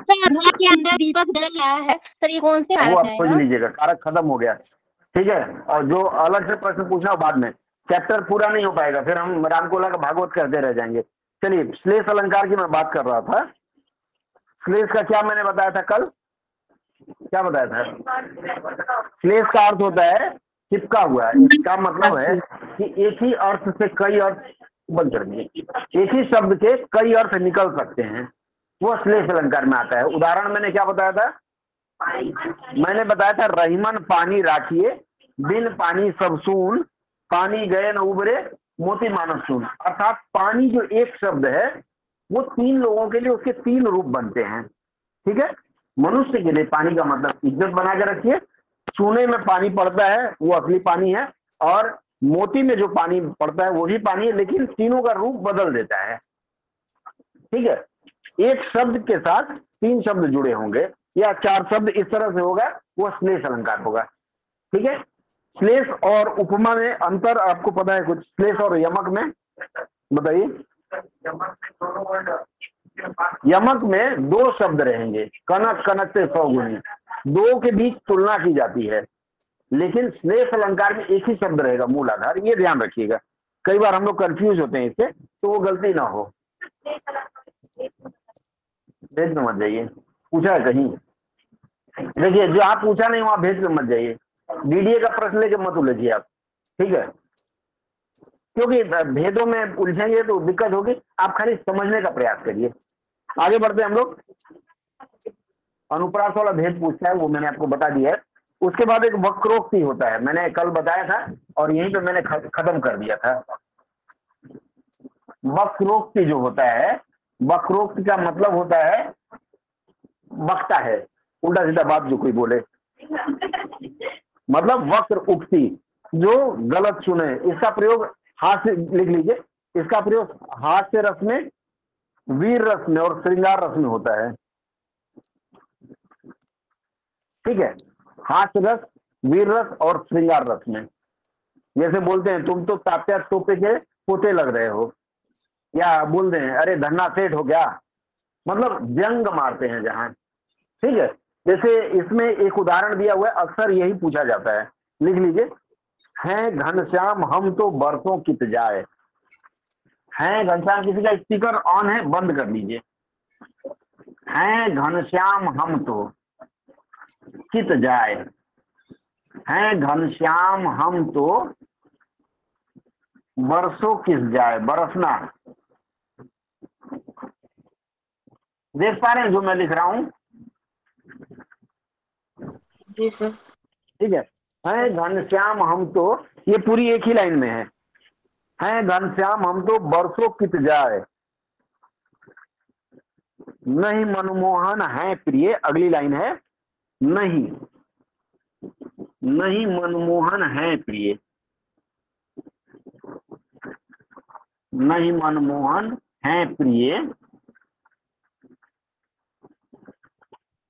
सर के अंदर दीपक जल रहा है सर ये कौन से वो कारक आप खोज लीजिएगा कारक खत्म हो गया। ठीक है? और जो अलग से प्रश्न पूछना हो बाद में। चैप्टर पूरा नहीं हो पाएगा फिर हम रामकोला का भागवत करते रह जाएँगे। चलिए श्लेष अलंकार की मैं बात कर रहा था। श्लेष का क्या मैंने बताया था कल? क्या बताया था? श्लेष का अर्थ होता है चिपका हुआ है। इसका मतलब है कि एक ही अर्थ से कई अर्थ बंद कर दिए एक ही शब्द के कई अर्थ निकल सकते हैं। वो श्लेष अलंकार में आता है। उदाहरण मैंने क्या बताया था? मैंने बताया था, रहीमन पानी राखिए, बिन पानी सब सून, पानी गए न उबरे मोती मानस सुन। अर्थात पानी जो एक शब्द है, वो तीन लोगों के लिए उसके तीन रूप बनते हैं। ठीक है? मनुष्य के लिए पानी का मतलब इज़्ज़त बना के रखिए। चूने में पानी पड़ता है, वो असली पानी है, और मोती में जो पानी पड़ता है, वो भी पानी है, लेकिन तीनों का रूप बदल देता है। ठीक है? एक शब्द के साथ तीन शब्द जुड़े होंगे, या चार शब्द इस तरह से होगा, वो श्लेष अलंकार होगा। ठीक है? श्लेष और उपमा में अंतर आपको पता है कुछ। श्लेष और यमक में, बताइए। यमक में दो शब्द रहेंगे, कनक कनक से सौ गुणी दो के बीच तुलना की जाती है, लेकिन श्लेष अलंकार में एक ही शब्द रहेगा, मूल आधार। ये ध्यान रखिएगा। कई बार हम लोग कंफ्यूज होते हैं इससे तो वो गलती ना हो। भेज के मत जाइए। पूछा है कहीं। देखिए, जो आप पूछा नहीं, वहाँ भेज के मत जाइए। डीडीए का प्रश्न लेके मत उलझिए आप। ठीक है? क्योंकि भेदों में उलझेंगे तो दिक्कत होगी। आप खाली समझने का प्रयास करिए। आगे बढ़ते हम लोग। अनुप्रास वाला भेद पूछता है, वो मैंने आपको बता दिया है। उसके बाद एक वक्रोक्ति होता है। मैंने कल बताया था और यहीं पे मैंने खत्म कर दिया था। वक्रोक्ति जो होता है वक्रोक्ति का मतलब होता है, बकता है। उल्टा सीधा बात जो कोई बोले। मतलब वक्र उक्ति, जो गलत सुने। इसका प्रयोग हाथ से, लिख लीजिए। इसका प्रयोग हास्य रस में, वीर रस में और श्रृंगार रस में होता है। ठीक है? हास्य रस, वीर रस और श्रृंगार रस में। जैसे बोलते हैं, तुम तो तात्या तोपे के पोते लग रहे हो। या बोलते हैं अरे धन्ना सेठ हो गया। मतलब व्यंग मारते हैं जहाँ ठीक है? जैसे इसमें एक उदाहरण दिया हुआ है, अक्सर यही पूछा जाता है। लिख लीजिए, हैं घनश्याम, हम तो बरसों कित जाए। हैं घनश्याम, किसी का स्पीकर ऑन है, बंद कर लीजिए हैं घनश्याम, हम तो कित जाए। हैं घनश्याम, हम तो बरसों किस जाए? बरसना। देख पा रहे हैं जो मैं लिख रहा हूँ? जी सर। ठीक है। हैं घनश्याम हम तो ये पूरी एक ही लाइन में है। हैं घनश्याम हम तो बरसों कित जाए। नहीं मनमोहन है प्रिय अगली लाइन है। नहीं। नहीं मनमोहन है प्रिय। नहीं मनमोहन है प्रिय।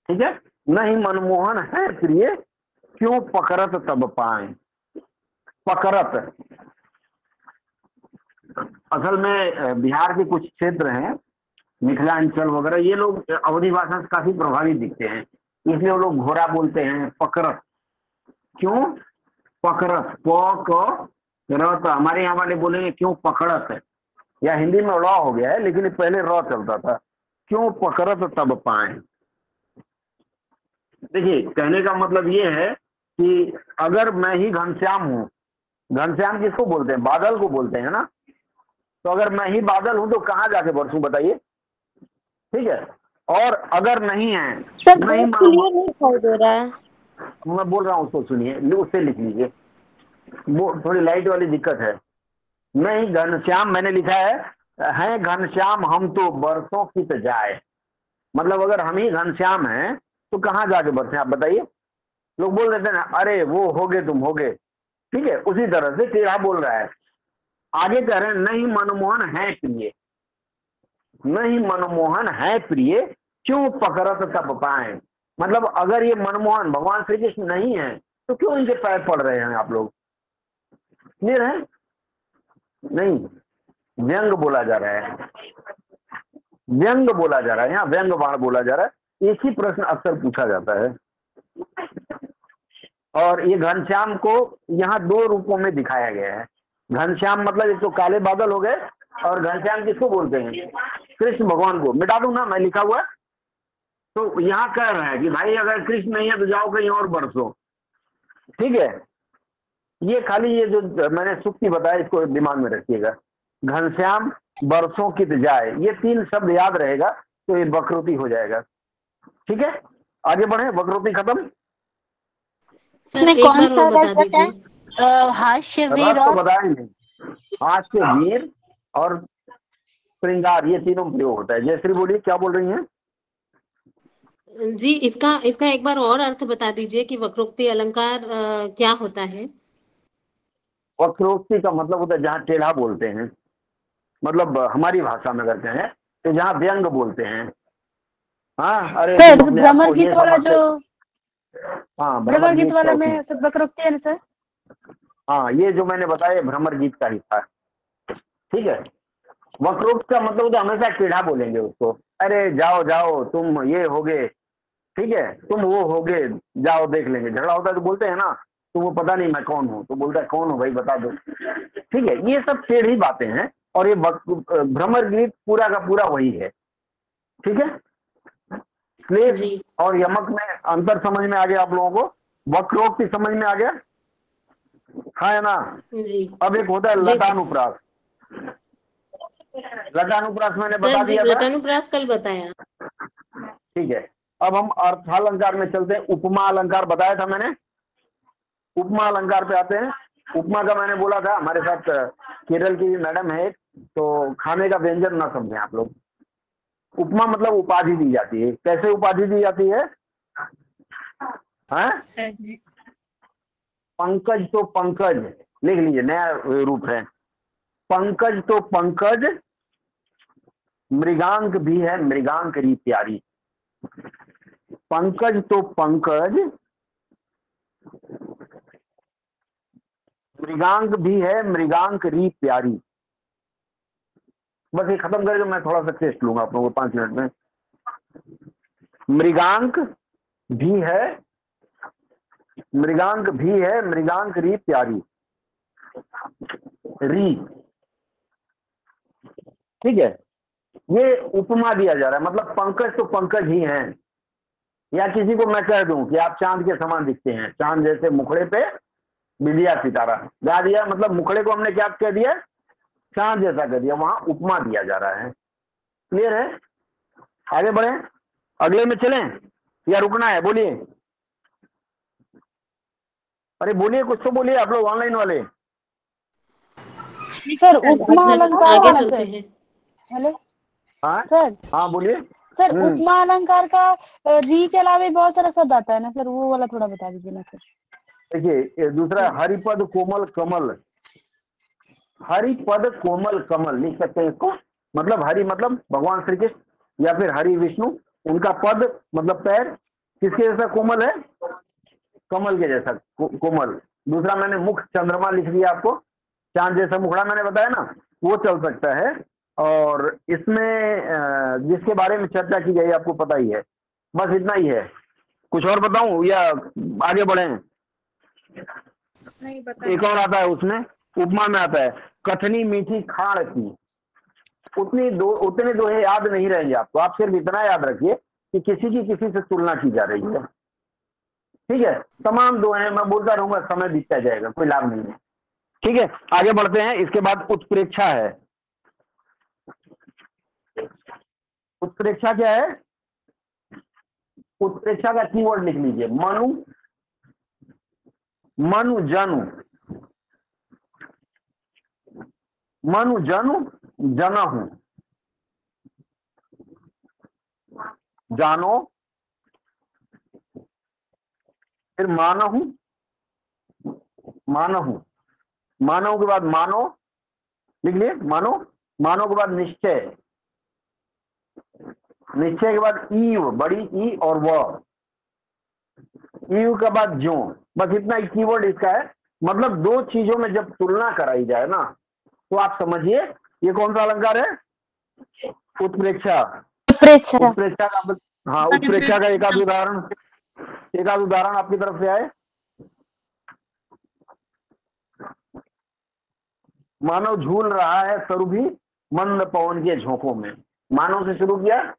ठीक है? नहीं मनमोहन है प्रिय क्यों पकड़त तब पाए? पकड़त। असल में बिहार के कुछ क्षेत्र हैं, मिथिलांचल वगैरह, ये लोग अवधि भाषा से काफ़ी प्रभावित दिखते हैं। इसलिए वो लोग घोड़ा बोलते हैं, पकड़त। क्यों? पकड़त। प रत हमारे यहाँ वाले बोलेंगे क्यों पकड़त? है या हिंदी में र हो गया है, लेकिन पहले र चलता था। क्यों पकड़त तब पाए? देखिए कहने का मतलब ये है कि अगर मैं ही घनश्याम हूँ घनश्याम किसको बोलते हैं? बादल को बोलते हैं ना? तो अगर मैं ही बादल हूँ तो कहाँ जाके बरसू बताइए? ठीक है? और अगर नहीं है सर नहीं दे रहा है। मैं बोल रहा हूँ उसको सुनिए उससे लिख लीजिए। वो थोड़ी लाइट वाली दिक्कत है। नहीं घनश्याम मैंने लिखा है है घनश्याम हम तो बरसों की तो जाए। मतलब अगर हम ही घनश्याम हैं तो कहाँ जाके बरसे? आप बताइए। लोग बोल देते हैं ना, अरे, वो हो गए, तुम हो गए। ठीक है, उसी तरह से टेढ़ा बोल रहा है। आगे कह रहे हैं, नहीं मनमोहन है प्रिय। नहीं मनमोहन है प्रिय, क्यों पकड़त तब पाए? मतलब अगर ये मनमोहन भगवान श्री कृष्ण नहीं है तो क्यों इनके पैर पड़ रहे हैं आप लोग? क्लियर है? नहीं। व्यंग बोला जा रहा है। व्यंग बोला जा रहा है, यहाँ व्यंग बाण बोला जा रहा है। एक ही प्रश्न अक्सर पूछा जाता है। और ये घनश्याम को यहाँ दो रूपों में दिखाया गया है। घनश्याम मतलब एक तो काले बादल हो गए और घनश्याम किसको बोलते हैं? कृष्ण भगवान को। मिटा दू ना, मैं लिखा हुआ। तो यहाँ कह रहा है कि भाई अगर कृष्ण नहीं है तो जाओ कहीं और बरसो। ठीक है? ये खाली ये जो मैंने सुक्ति बताया इसको दिमाग में रखिएगा। घनश्याम बरसों की जाए, ये तीन शब्द याद रहेगा तो ये वक्रोती हो जाएगा। ठीक है? आगे बढ़े वक्रोती खत्म। इसमें कौन सा और रस है? बताएँगे श्रृंगार ये तीनों प्रयोग होता है। जयश्री बोलिए क्या बोल रही हैं? जी इसका इसका एक बार और अर्थ बता दीजिए कि वक्रोक्ति अलंकार अ, क्या होता है? वक्रोक्ति का मतलब होता है जहाँ टेढ़ा बोलते हैं। मतलब हमारी भाषा में करते हैं तो जहाँ व्यंग बोलते हैं। हाँ अरे सर भ्रमर गीत वाला जो हाँ भ्रमर गीत वाला में सब वक्रोक्ति है ना सर। हाँ ये जो मैंने बताया भ्रमर गीत का हिस्सा है ठीक है? वक्रोक्त का मतलब तो हमेशा टेढ़ा बोलेंगे उसको। अरे जाओ जाओ तुम ये होगे। ठीक है? तुम वो होगे जाओ देख लेंगे। झगड़ा होता है तो बोलते हैं ना तो वो पता नहीं मैं कौन हूँ तो बोलता है कौन हूँ भाई बता दो। ठीक है? ये सब टेढ़ी बातें हैं और ये भ्रमर गीत पूरा का पूरा वही है। ठीक है? श्लेष और यमक में अंतर समझ में आ गया आप लोगों को। वक्रोक्ति समझ में आ गया। हाँ है ना? जी। अब एक होता है। लतानुप्रास। लतानुप्रास मैंने बता दिया था। घटानुप्रास कल बताया। ठीक है। अब हम अर्थालंकार में चलते हैं। उपमा अलंकार बताया था मैंने। उपमा अलंकार पे आते हैं। उपमा का मैंने बोला था हमारे साथ केरल की मैडम है तो खाने का व्यंजन ना समझे आप लोग। उपमा मतलब उपाधि दी जाती है। कैसे उपाधि दी जाती है? हैं? पंकज तो पंकज लिख लीजिए नया रूप है। पंकज तो पंकज मृगांक भी है मृगांक री प्यारी। पंकज तो पंकज मृगांक भी है मृगांक री प्यारी। बस ये खत्म करके मैं थोड़ा सा टेस्ट लूँगा आप लोगों को पाँच मिनट में। मृगांक भी है, मृगांक भी है, मृगांक री प्यारी। री। ठीक है? ये उपमा दिया जा रहा है मतलब पंकज तो पंकज ही हैं। या किसी को मैं कह दूँ कि आप चाँद के समान दिखते हैं, चाँद जैसे मुखड़े पे बिंदिया सितारा। गा दिया मतलब मुखड़े को हमने क्या कह दिया? चाँद जैसा कर दिया वहाँ उपमा दिया जा रहा है। क्लियर है? आगे बढ़े। अगले में चलें। या रुकना है बोलिए। अरे बोलिए कुछ तो बोलिए आप लोग ऑनलाइन वाले। सर उपमा अलंकार आगे चलते सर। हैं हेलो? हाँ? सर। हाँ बोलिए। सर हम्म। उपमा अलंकार का री के अलावा बहुत सारा शब्द आता है ना सर वो वाला थोड़ा बता दीजिए ना सर। देखिए दूसरा हरिपद कोमल कमल। हरिपद कोमल कमल लिख सकते हैं इसको। मतलब हरि मतलब भगवान श्री कृष्ण या फिर हरि विष्णु उनका पद मतलब पैर किसके जैसा कोमल है? कमल के जैसा को, कोमल। दूसरा मैंने मुख चंद्रमा लिख दिया आपको। चाँद जैसा मुखड़ा मैंने बताया ना वो चल सकता है। और इसमें जिसके बारे में चर्चा की गई आपको पता ही है। बस इतना ही है। कुछ और बताऊँ या आगे बढ़े? एक और आता है उसमें। उपमा में आता है, कथनी मीठी खाड़ की। उतनी दो, उतने दोहे याद नहीं रहेंगे आपको। आप सिर्फ़ इतना याद रखिए कि किसी की किसी से तुलना की जा रही है। ठीक है? तमाम दोहे, मैं बोलता रहूँगा, समय बीतता जाएगा, कोई लाभ नहीं है। ठीक है? आगे बढ़ते हैं, इसके बाद उत्प्रेक्षा है। उत्प्रेक्षा क्या है? उत्प्रेक्षा का कीवर्ड लिख लीजिए, मनु मनु जनु मनु जनु जनहु जानो, फिर मानहु मानहु मानव के बाद मानो, लिख लिए, मानो। मानो के बाद निश्चय। निश्चय के बाद ईव, बड़ी ई और व। ईव के बाद जो बस इतना ही कीवर्ड इसका है। मतलब दो चीज़ों में जब तुलना कराई जाए ना तो आप समझिए ये कौन सा अलंकार है? उत्प्रेक्षा। उत्प्रेक्षा। का हाँ उत्प्रेक्षा का एक आध उदाहरण एक आध उदाहरण आपकी तरफ़ से आए। मानव झूल रहा है सरु भी मंद पवन के झोंकों में। मानव से शुरू किया?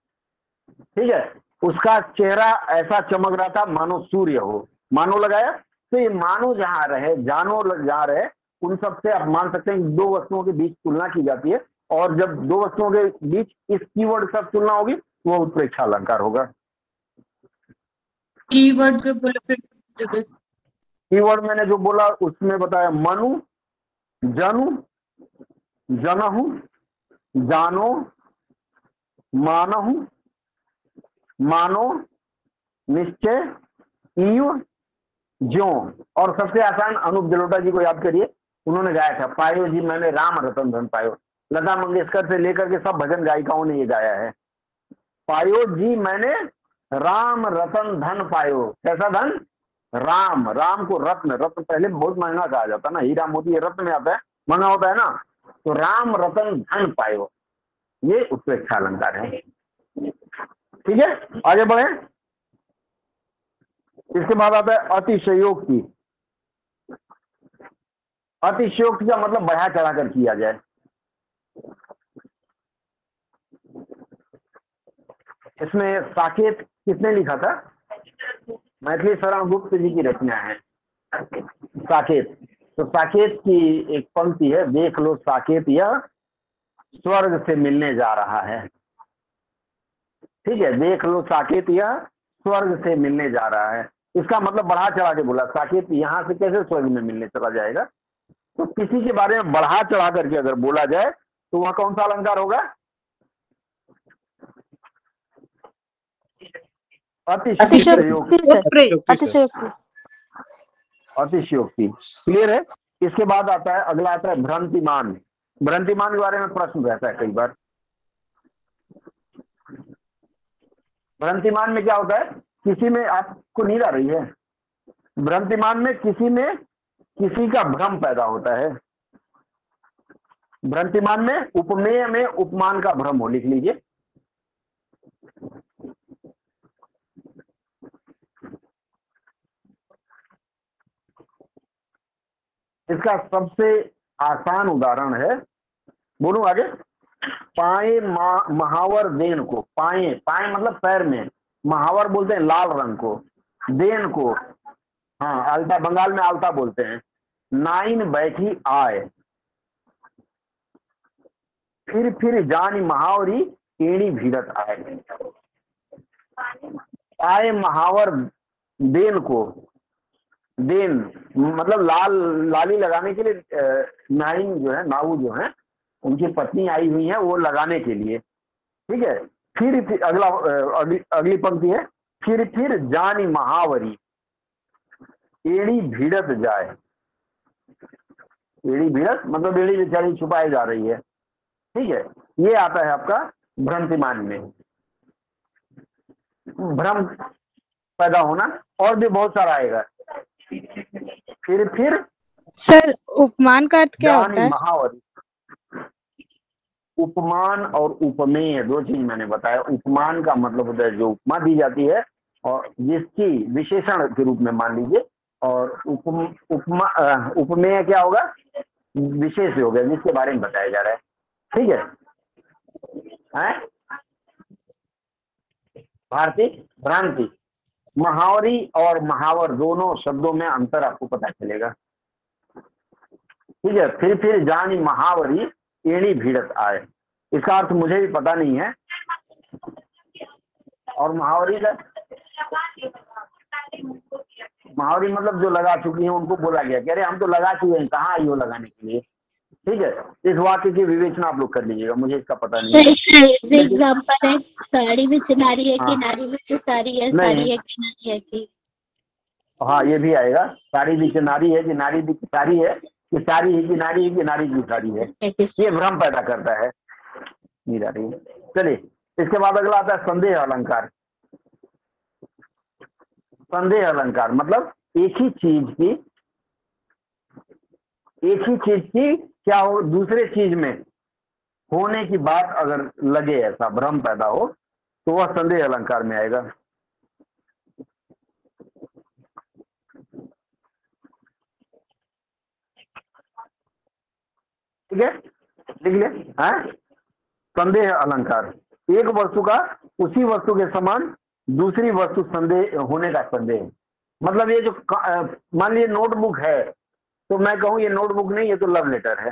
ठीक है। उसका चेहरा ऐसा चमक रहा था मानो सूर्य हो। मानो लगाया? तो ये मानो जहाँ रहे जानो लग- जहाँ रहे उन सबसे आप मान सकते हैं दो वस्तुओं के बीच तुलना की जाती है और जब दो वस्तुओं के बीच इस कीवर्ड से तुलना होगी वो उत्प्रेक्षा अलंकार होगा। कीवर्ड के कीवर्ड मैंने जो बोला उसमें बताया मनु जनु जनहु जानो मानहु मानो निश्चय ईव ज्यो। और सबसे आसान अनूप जलोटा जी को याद करिए उन्होंने गाया था, पायो जी, मैंने राम रतन धन पायो। लता मंगेशकर से लेकर के सब भजन गायिकाओं ने ये गाया है। पायो जी, मैंने राम रतन धन पायो। कैसा धन? राम राम को रत्न। रत्न पहले बहुत महँगा कहा जाता है ना, हीरा मोती रत्न में आता है, महँगा होता है ना? तो राम रतन धन पायो। ये उत्प्रेक्षा अलंकार है। ठीक है? आगे बढ़े। इसके बाद आता है अतिशयोक्ति। अतिशयोक्ति का मतलब बढ़ा चढ़ा कर किया जाए। इसमें साकेत किसने लिखा था? मैथिली शरण गुप्त जी की रचना है। साकेत। तो साकेत की एक पंक्ति है, देख लो साकेत, यह स्वर्ग से मिलने जा रहा है। ठीक है, देख लो साकेत, यह स्वर्ग से मिलने जा रहा है। इसका मतलब बढ़ा चढ़ा के बोला, साकेत, यहाँ से कैसे स्वर्ग में मिलने चला जाएगा? तो किसी के बारे में बढ़ा चढ़ा करके अगर बोला जाए तो वह कौन सा अलंकार होगा? अतिशयोक्ति। अतिशयोक्ति अतिशयोक्ति क्लियर है? इसके बाद आता है अगला आता है भ्रंतिमान। भ्रंतिमान के बारे में प्रश्न रहता है कई बार। भ्रंतिमान में क्या होता है? किसी में आपको नींद आ रही है। भ्रंतिमान में किसी में किसी का भ्रम पैदा होता है। भ्रंतिमान में, उपमेय में उपमान का भ्रम हो, लिख लीजिए। इसका सबसे आसान उदाहरण है। बोलू आगे। पाए महावर देन को, पाए पाए मतलब पैर में। महावर बोलते हैं लाल रंग को, देन को। हाँ आल्टा, बंगाल में आल्टा बोलते हैं। नाइन बैठी आए। फिर फिर जानी महावरी एड़ी भीड़त आए। आए महावर देन को। देन मतलब लाल, लाली लगाने के लिए नाइन जो है, नाऊ जो है, उनकी पत्नी आई हुई है, वो लगाने के लिए। ठीक है? फिर फिर अगला अगली अगली पंक्ति है। फिर फिर जानी महावरी एड़ी भीड़त जाए। एड़ी भीड़त मतलब एड़ी बेचारी छुपाई जा रही है। ठीक है? ये आता है आपका भ्रंतिमान में। भ्रम पैदा होना और भी बहुत सारा आएगा। फिर फिर सर उपमान का अर्थ क्या होता है? महावरी उपमान और उपमेय दो चीज़ मैंने बताया। उपमान का मतलब होता है जो उपमा दी जाती है और जिसकी विशेषण के रूप में मान लीजिए और उपम, उपमा उपमेय क्या होगा? विशेष हो गया जिसके बारे में बताया जा रहा है। ठीक है? हैं? भारती महावरी और महावर, दोनों शब्दों में अंतर आपको पता चलेगा। ठीक है? फिर फिर जानी महावरी एड़ी भीड़त आए। इसका अर्थ मुझे भी पता नहीं है। और महावरी का? महावरी मतलब जो लगा चुकी है उनको बोला गया। कह रहे हम तो लगा चुके हैं कहाँ आई हो लगाने के लिए? ठीक है? इस वाक्य की विवेचना आप लोग कर लीजिएगा मुझे इसका पता नहीं है। एग्ज़ाम्पल है साड़ी नारी है कि हाँ। नारी में साड़ी है साड़ी है कि नारी है कि? हाँ ये भी आएगा। साड़ी बीच नारी है कि नारी साड़ी है कि साड़ी है कि नारी है कि नारी की साड़ी है। ये भ्रम पैदा करता है। चलिए इसके बाद अगला आता है संदेह अलंकार। संदेह अलंकार मतलब एक ही चीज़ की, एक ही चीज़ की क्या हो, दूसरे चीज़ में होने की बात अगर लगे ऐसा, भ्रम पैदा हो तो वह संदेह अलंकार में आएगा। ठीक है? लिख ले, हैं? संदेह अलंकार। एक वस्तु का उसी वस्तु के समान दूसरी वस्तु संदेह, होने का संदेह। मतलब ये जो मान लीजिए नोटबुक है तो मैं कहूँ ये नोटबुक नहीं, ये तो लव लेटर है।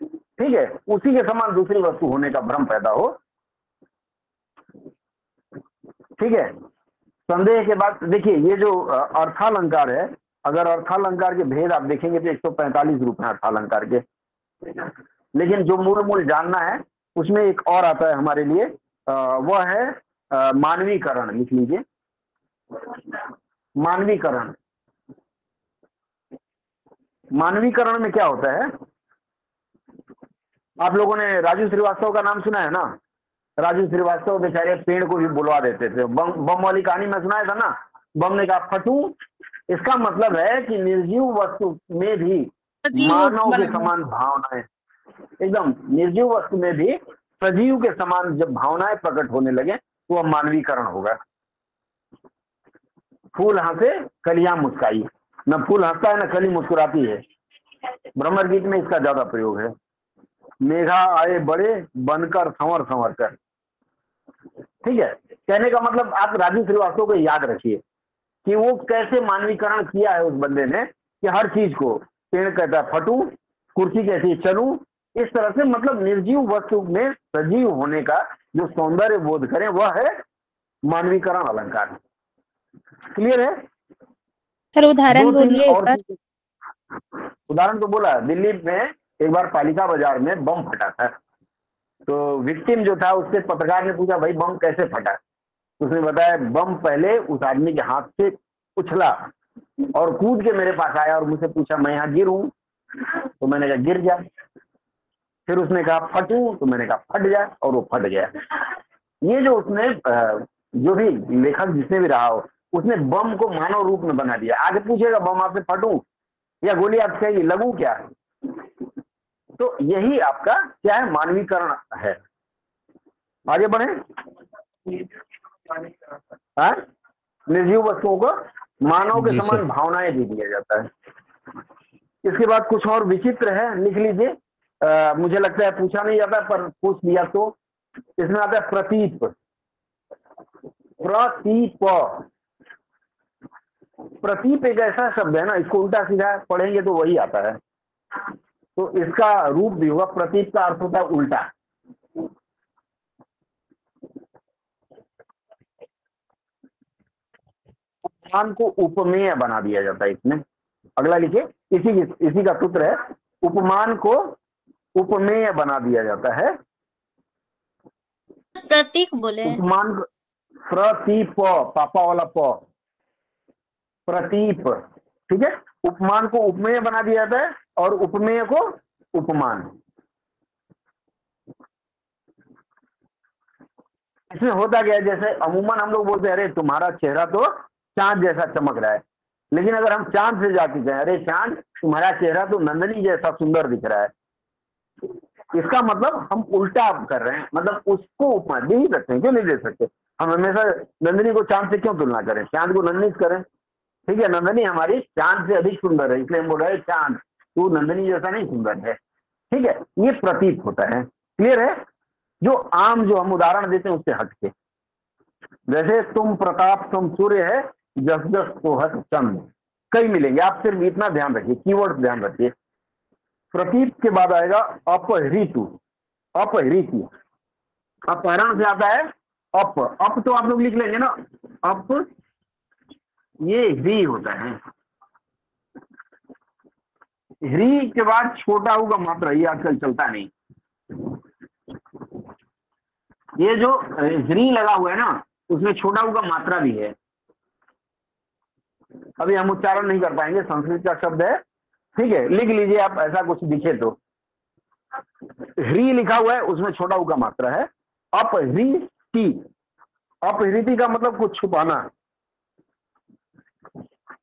ठीक है? उसी के समान दूसरी वस्तु होने का भ्रम पैदा हो। ठीक है? संदेह के बाद, देखिए, ये जो अर्थालंकार है, अगर अर्थालंकार के भेद आप देखेंगे तो 145 रूप है अर्थालंकार के। लेकिन जो मूल मूल जानना है, उसमें एक और आता है हमारे लिए वह है मानवीकरण लिख लीजिए। मानवीकरण। मानवीकरण में क्या होता है? आप लोगों ने राजू श्रीवास्तव का नाम सुना है ना? राजू श्रीवास्तव बेचारे पेड़ को भी बुलवा देते थे। बम बम वाली कहानी में सुनाया था ना? बम ने कहा फटू इसका मतलब है कि निर्जीव वस्तु में भी मानव के समान भावनाएँ एकदम निर्जीव वस्तु में भी सजीव के समान जब भावनाएँ प्रकट होने लगे तो वह मानवीकरण होगा। फूल हंसे कलियाँ मुस्काई। न फूल हंसता है, न कली मुस्कुराती है। ब्रह्मर गीत में इसका ज़्यादा प्रयोग है। मेघा आए बड़े, बनकर संवर संवर कर। ठीक है? कहने का मतलब आप राजू श्रीवास्तव को याद रखिए कि वो कैसे मानवीकरण किया है उस बंदे ने कि हर चीज़ को पेड़ कहता है, फटू, कुर्सी कैसी है, चलू। इस तरह से मतलब निर्जीव वस्तु में सजीव होने का जो सौंदर्य बोध करें वह है मानवीकरण अलंकार। क्लियर है? सर उदाहरण बोलिए उदाहरण तो बोला दिल्ली में एक बार पालिका बाज़ार में बम फटा था। तो विक्टिम जो था उससे पत्रकार ने पूछा भाई बम कैसे फटा? उसने बताया बम पहले उस आदमी के हाथ से उछला और कूद के मेरे पास आया और मुझसे पूछा मैं यहाँ गिर हूँ तो मैंने कहा गिर जा। फिर उसने कहा फटू। तो मैंने कहा फट जाए और वो फट गया। ये जो उसने जो भी लेखक जिसने भी रहा हो उसने बम को मानव रूप में बना दिया। आगे पूछेगा बम आपसे फटू? या गोली आप कहेगी लगू क्या? तो यही आपका क्या है? मानवीकरण है। आगे बढ़े। हाँ? निर्जीव वस्तुओं को मानव के समान भावनाएँ दे दिया जाता है। इसके बाद कुछ और विचित्र है लिख लीजिए। अ, मुझे लगता है पूछा नहीं जाता पर पूछ लिया तो। इसमें आता है प्रतीप। प्रतीप। प्रतीप एक ऐसा शब्द है ना इसको उल्टा सीधा पढ़ेंगे तो वही आता है। तो इसका रूप भी होगा प्रतीप का अर्थ होता है उल्टा। उपमान को उपमेय बना दिया जाता है इसमें। अगला लिखिए इसी इसी का सूत्र है उपमान को उपमेय बना दिया जाता है? प्रतीक बोले। उपमान प्रतीप पापा वाला प। प्रतीप ठीक है? उपमान को उपमेय बना दिया जाता है और उपमेय को उपमान। इसमें होता क्या है? जैसे अमूमन हम लोग बोलते हैं अरे तुम्हारा चेहरा तो चाँद जैसा चमक रहा है। लेकिन अगर हम चाँद से जाके कहें अरे चाँद तुम्हारा चेहरा तो नंदनी जैसा सुंदर दिख रहा है। इसका मतलब हम उल्टा कर रहे हैं। मतलब उसको उपमा दे ही सकते हैं, क्यों नहीं दे सकते? हम हमेशा नंदनी को चाँद से क्यों तुलना करें? चाँद को नंदनी करें। ठीक है, नंदनी हमारी चाँद से अधिक सुंदर है, इसलिए हम बोल रहे हैं चाँद, तू नंदनी जैसा नहीं सुंदर है। ठीक है, ये प्रतीक होता है। क्लियर है? जो आम जो हम उदाहरण देते हैं, उससे हटके। जैसे तुम प्रताप, तुम सूर्य है, जस जस सोहत चंद कई मिलेंगे। आप सिर्फ़ इतना ध्यान रखिए कीवर्ड ध्यान रखिए। प्रतीक के बाद आएगा अपहृतु। अपहृति। अपहरण से आता है अप। अप तो आप लोग लिख लेंगे ना। अप, ये ह्री होता है। ह्री के बाद छोटा होगा मात्रा, ये आजकल चलता नहीं। ये जो ह्री लगा हुआ है ना, उसमें छोटा होगा मात्रा भी है। अभी हम उच्चारण नहीं कर पाएँगे, संस्कृत का शब्द है ठीक है, लिख लीजिए आप, ऐसा कुछ दिखे तो। ह्री लिखा हुआ है, उसमें छोटा का मात्रा है। अपहृति अपहृति का मतलब कुछ छुपाना।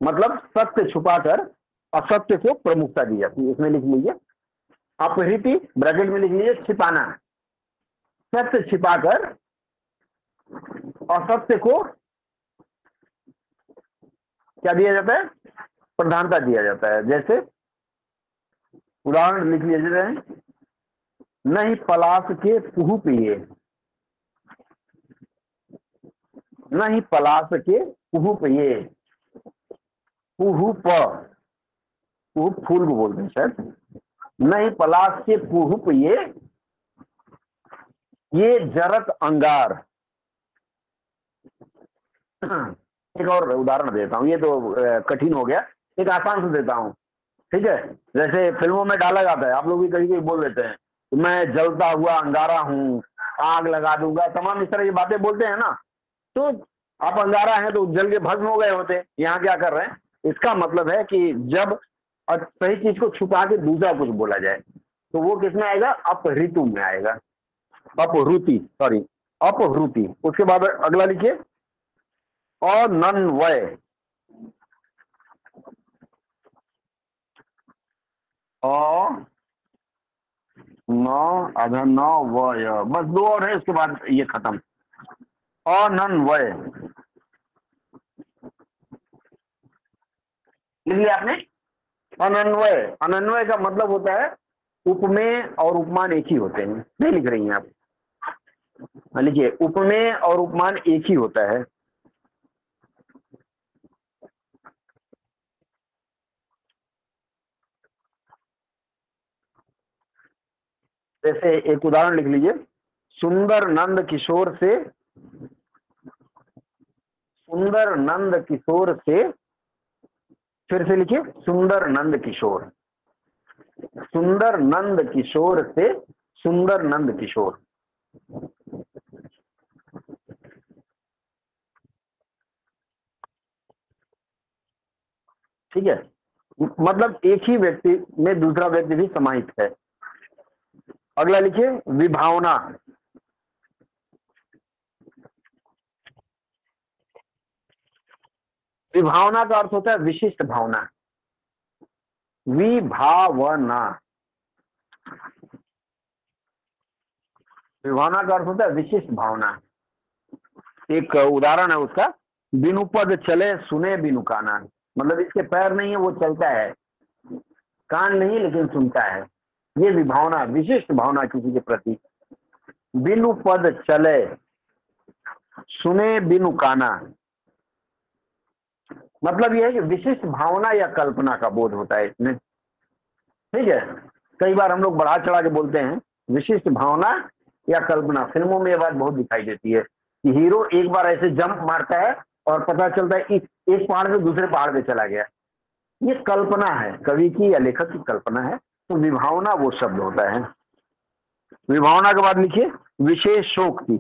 मतलब सत्य छुपाकर असत्य को प्रमुखता दी जाती है। इसमें लिख लीजिए। अपहृति, ब्रैकेट में लिख लीजिए, छिपाना। सत्य छिपाकर असत्य को क्या दिया जाता है? प्रधानता दिया जाता है। जैसे उदाहरण लिख लिया लीजिए नहीं, पलाश के पुहु पिए। नहीं, पलाश के पुहु पिए। पुहु पुहु फूल को बोलते हैं शायद। नहीं, पलाश के पुहु पिए। ये जरत अंगार। एक और उदाहरण देता हूँ। ये तो कठिन हो गया। एक आसान से देता हूँ। ठीक है? जैसे फ़िल्मों में डाला जाता है, आप लोग भी कहीं कहीं बोल देते हैं मैं जलता हुआ अंगारा हूँ, आग लगा दूँगा, तमाम इस तरह की बातें बोलते हैं ना। तो आप अंगारा हैं तो जल के भस्म हो गए होते, यहाँ क्या कर रहे हैं? इसका मतलब है कि जब सही चीज़ को छुपा के दूसरा कुछ बोला जाए तो वो किसमें आएगा? अपऋतु में आएगा। अपरुति सॉरी अपहृति। उसके बाद अगला लिखिए। अनन्वय। अ न आधा न वय बस दो और है उसके बाद ये खत्म। अनन्वय लिख लिया आपने? अनन्वय। अनन्वय का मतलब होता है उपमेय और उपमान एक ही होते हैं। नहीं लिख रही हैं आप। हाँ, लिखिए। उपमेय और उपमान एक ही होता है। जैसे एक उदाहरण लिख लीजिए। सुंदर नंद किशोर से सुंदर नंद किशोर से, फिर से लिखिए सुंदर नंद किशोर। सुंदर नंद किशोर से सुंदर नंद किशोर। ठीक है? मतलब एक ही व्यक्ति में दूसरा व्यक्ति भी समाहित है। अगला लिखिए, विभावना। विभावना का अर्थ होता है विशिष्ट भावना। विभावना। विभावना का अर्थ होता है विशिष्ट भावना। एक उदाहरण है उसका, बिनु पद चले सुने बिनु काना। मतलब इसके पैर नहीं है, वो चलता है। कान नहीं, लेकिन सुनता है। ये विभावना विशिष्ट भावना किसी के प्रति। बिनु पद चले सुने बिनु काना। मतलब यह है कि विशिष्ट भावना या कल्पना का बोध होता है इसमें। ठीक है? कई बार हम लोग बढ़ा चढ़ा के बोलते हैं विशिष्ट भावना या कल्पना। फ़िल्मों में यह बात बहुत दिखाई देती है कि हीरो एक बार ऐसे जंप मारता है और पता चलता है एक, एक पहाड़ से दूसरे पहाड़ पे चला गया। ये कल्पना है कवि की या लेखक की कल्पना है। तो विभावना वो शब्द होता है विभावना के बाद लिखिए विशेष शोक्ति।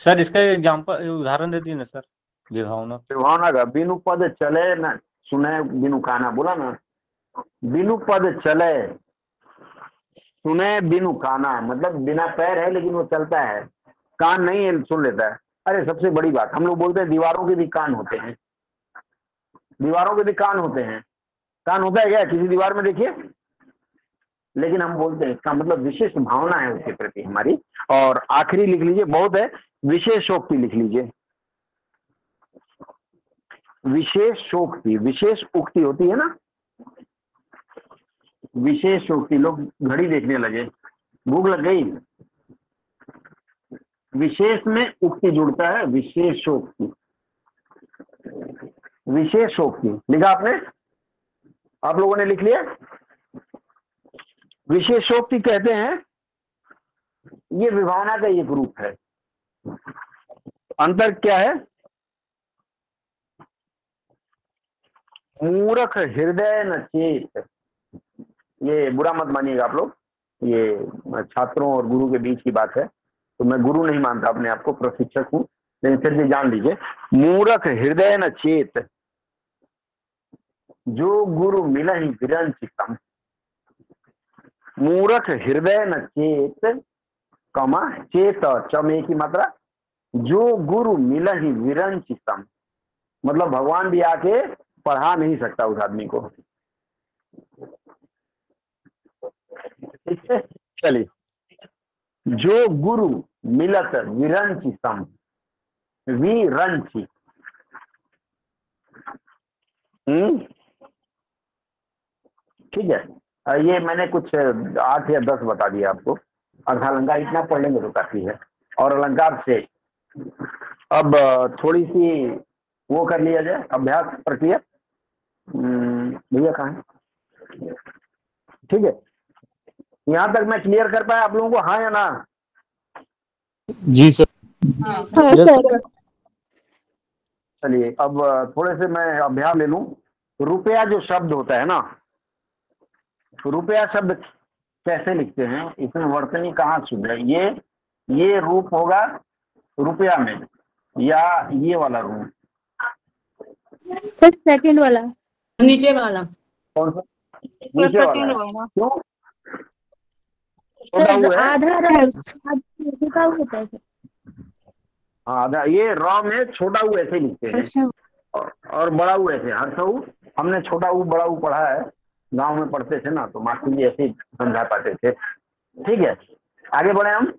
सर इसका एग्ज़ाम्पल उदाहरण दे दिए ना सर विभावना। विभावना का बिनु पद चले न सुने बिनु काना बोला ना। बिनु पद चले सुने बिनु काना मतलब बिना पैर है लेकिन वो चलता है। कान नहीं है सुन लेता है। अरे सबसे बड़ी बात हम लोग बोलते हैं दीवारों के भी कान होते हैं। दीवारों के भी कान होते हैं। कान होता है क्या किसी दीवार में देखिए। लेकिन हम बोलते हैं, इसका मतलब विशिष्ट भावना है उसके प्रति हमारी। और आखिरी लिख लीजिए, बहुत है विशेषोक्ति लिख लीजिए। विशेष शोक्ति, विशेष उक्ति होती है ना? विशेष शोक्ति, लोग घड़ी देखने लगे, भूख लग गई। विशेष में उक्ति जुड़ता है विशेषोक्ति विशेषोक्ति लिखा आपने? आप लोगों ने लिख लिया? विशेषोक्ति कहते हैं, ये विभावना का एक रूप है। अंतर क्या है? मूर्ख हृदय न चेत। ये बुरा मत मानिएगा आप लोग। ये छात्रों और गुरु के बीच की बात है। तो मैं गुरु नहीं मानता अपने आप को, प्रशिक्षक हूँ। लेकिन फिर भी जान लीजिए, मूर्ख हृदय न चेत। जो गुरु मिला ही विरंचितम मूर्ख हृदय न चेत, कमा चेत चमे की मात्रा। जो गुरु मिला ही विरंचितम मतलब भगवान भी आके पढ़ा नहीं सकता उस आदमी को। चलिए। जो गुरु मिलत विरंची सम ठीक है। ये मैंने कुछ आठ या दस बता दिया आपको। अर्धालंकार इतना पढ़ लेंगे तो काफ़ी है। और अलंकार से। अब थोड़ी सी वो कर लिया जाए अभ्यास प्रक्रिया। भैया कहा है? ठीक है। यहाँ तक मैं क्लियर कर पाया आप लोगों को हाँ या ना? जी सर। चलिए अब थोड़े से मैं अभ्यास ले लूँ। रुपया जो शब्द होता है ना रुपया शब्द कैसे लिखते हैं? इसमें वर्तनी कहाँ शुद्ध है? ये ये रूप होगा रुपया में या ये वाला रूप? सर सेकंड वाला। नीचे वाला। कौन सा? नीचे वाला क्यों? छोटा है? आधा होता है हाँ आधा ये रॉ में छोटा ऊ ऐसे लिखते हैं। अच्छा। और, और बड़ा ऊ ऐसे। हर सऊ हमने छोटा ऊ बड़ा ऊ पढ़ा है। गाँव में पढ़ते थे ना तो मास्टर जी ऐसे समझा पाते थे। ठीक है, आगे बढ़े हम।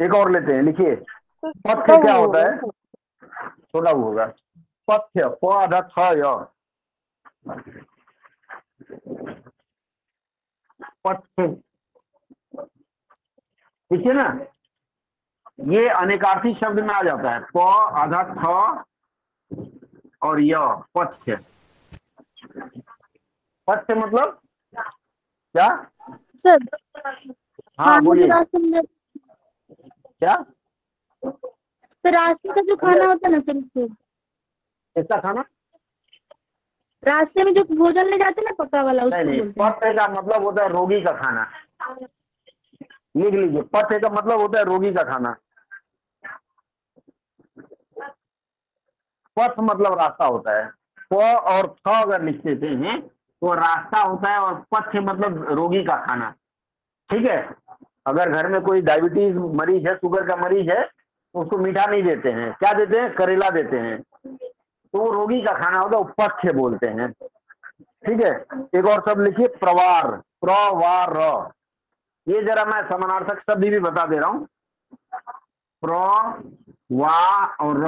एक और लेते हैं, लिखिए। पथ्य क्या होता है? छोटा होगा। पथ्य प थ पथ्य। ठीक है ना, ये अनेकार्थी शब्द में आ जाता है। प आधा थ और य, पथ्य। पथ्य मतलब? क्या? सर। हाँ बोलिए। क्या? सर रास्ते का जो खाना होता है ना सर उसको किसका खाना? रास्ते में जो भोजन ले जाते हैं ना पक्का वाला उसको नहीं पथ्य का मतलब होता है रोगी का खाना। लिख लीजिए पथ्य का मतलब होता है रोगी का खाना। पथ मतलब रास्ता होता है। प और थ अगर लिख देते हैं तो रास्ता होता है और पथ्य मतलब रोगी का खाना। ठीक है? अगर घर में कोई डायबिटीज़ मरीज़ है शुगर का मरीज़ है तो उसको मीठा नहीं देते हैं। क्या देते हैं? करेला देते हैं। तो वो रोगी का खाना होता है, वो पथ्य बोलते हैं। ठीक है? एक और शब्द लिखिए, प्रवार। प्रवार। ये जरा मैं समानार्थक शब्द भी बता दे रहा हूँ। प्र वा और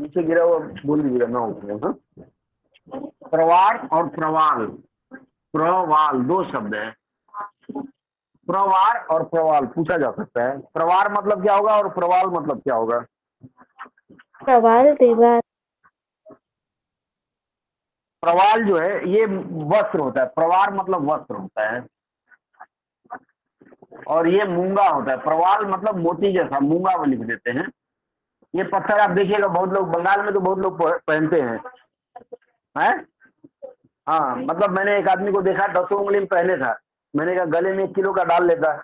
नीचे गिरा हुआ बोल दीजिएगा ना उसमें हाँ? प्रवार और प्रवाल। प्रवाल दो शब्द है। प्रवार और प्रवाल पूछा जा सकता है। प्रवार मतलब क्या होगा और प्रवाल मतलब क्या होगा? प्रवाल दीवार। प्रवाल जो है ये वस्त्र होता है। प्रवार मतलब वस्त्र होता है। और ये मूँगा होता है। प्रवाल मतलब मोती जैसा मूँगा वो लिख देते हैं। ये पत्थर आप देखिएगा, बहुत लोग, बंगाल में तो बहुत लोग पहनते हैं। हैं? हाँ मतलब मैंने एक आदमी को देखा, दसों उंगली में पहने था। मैंने कहा, गले में एक किलो का डाल लेता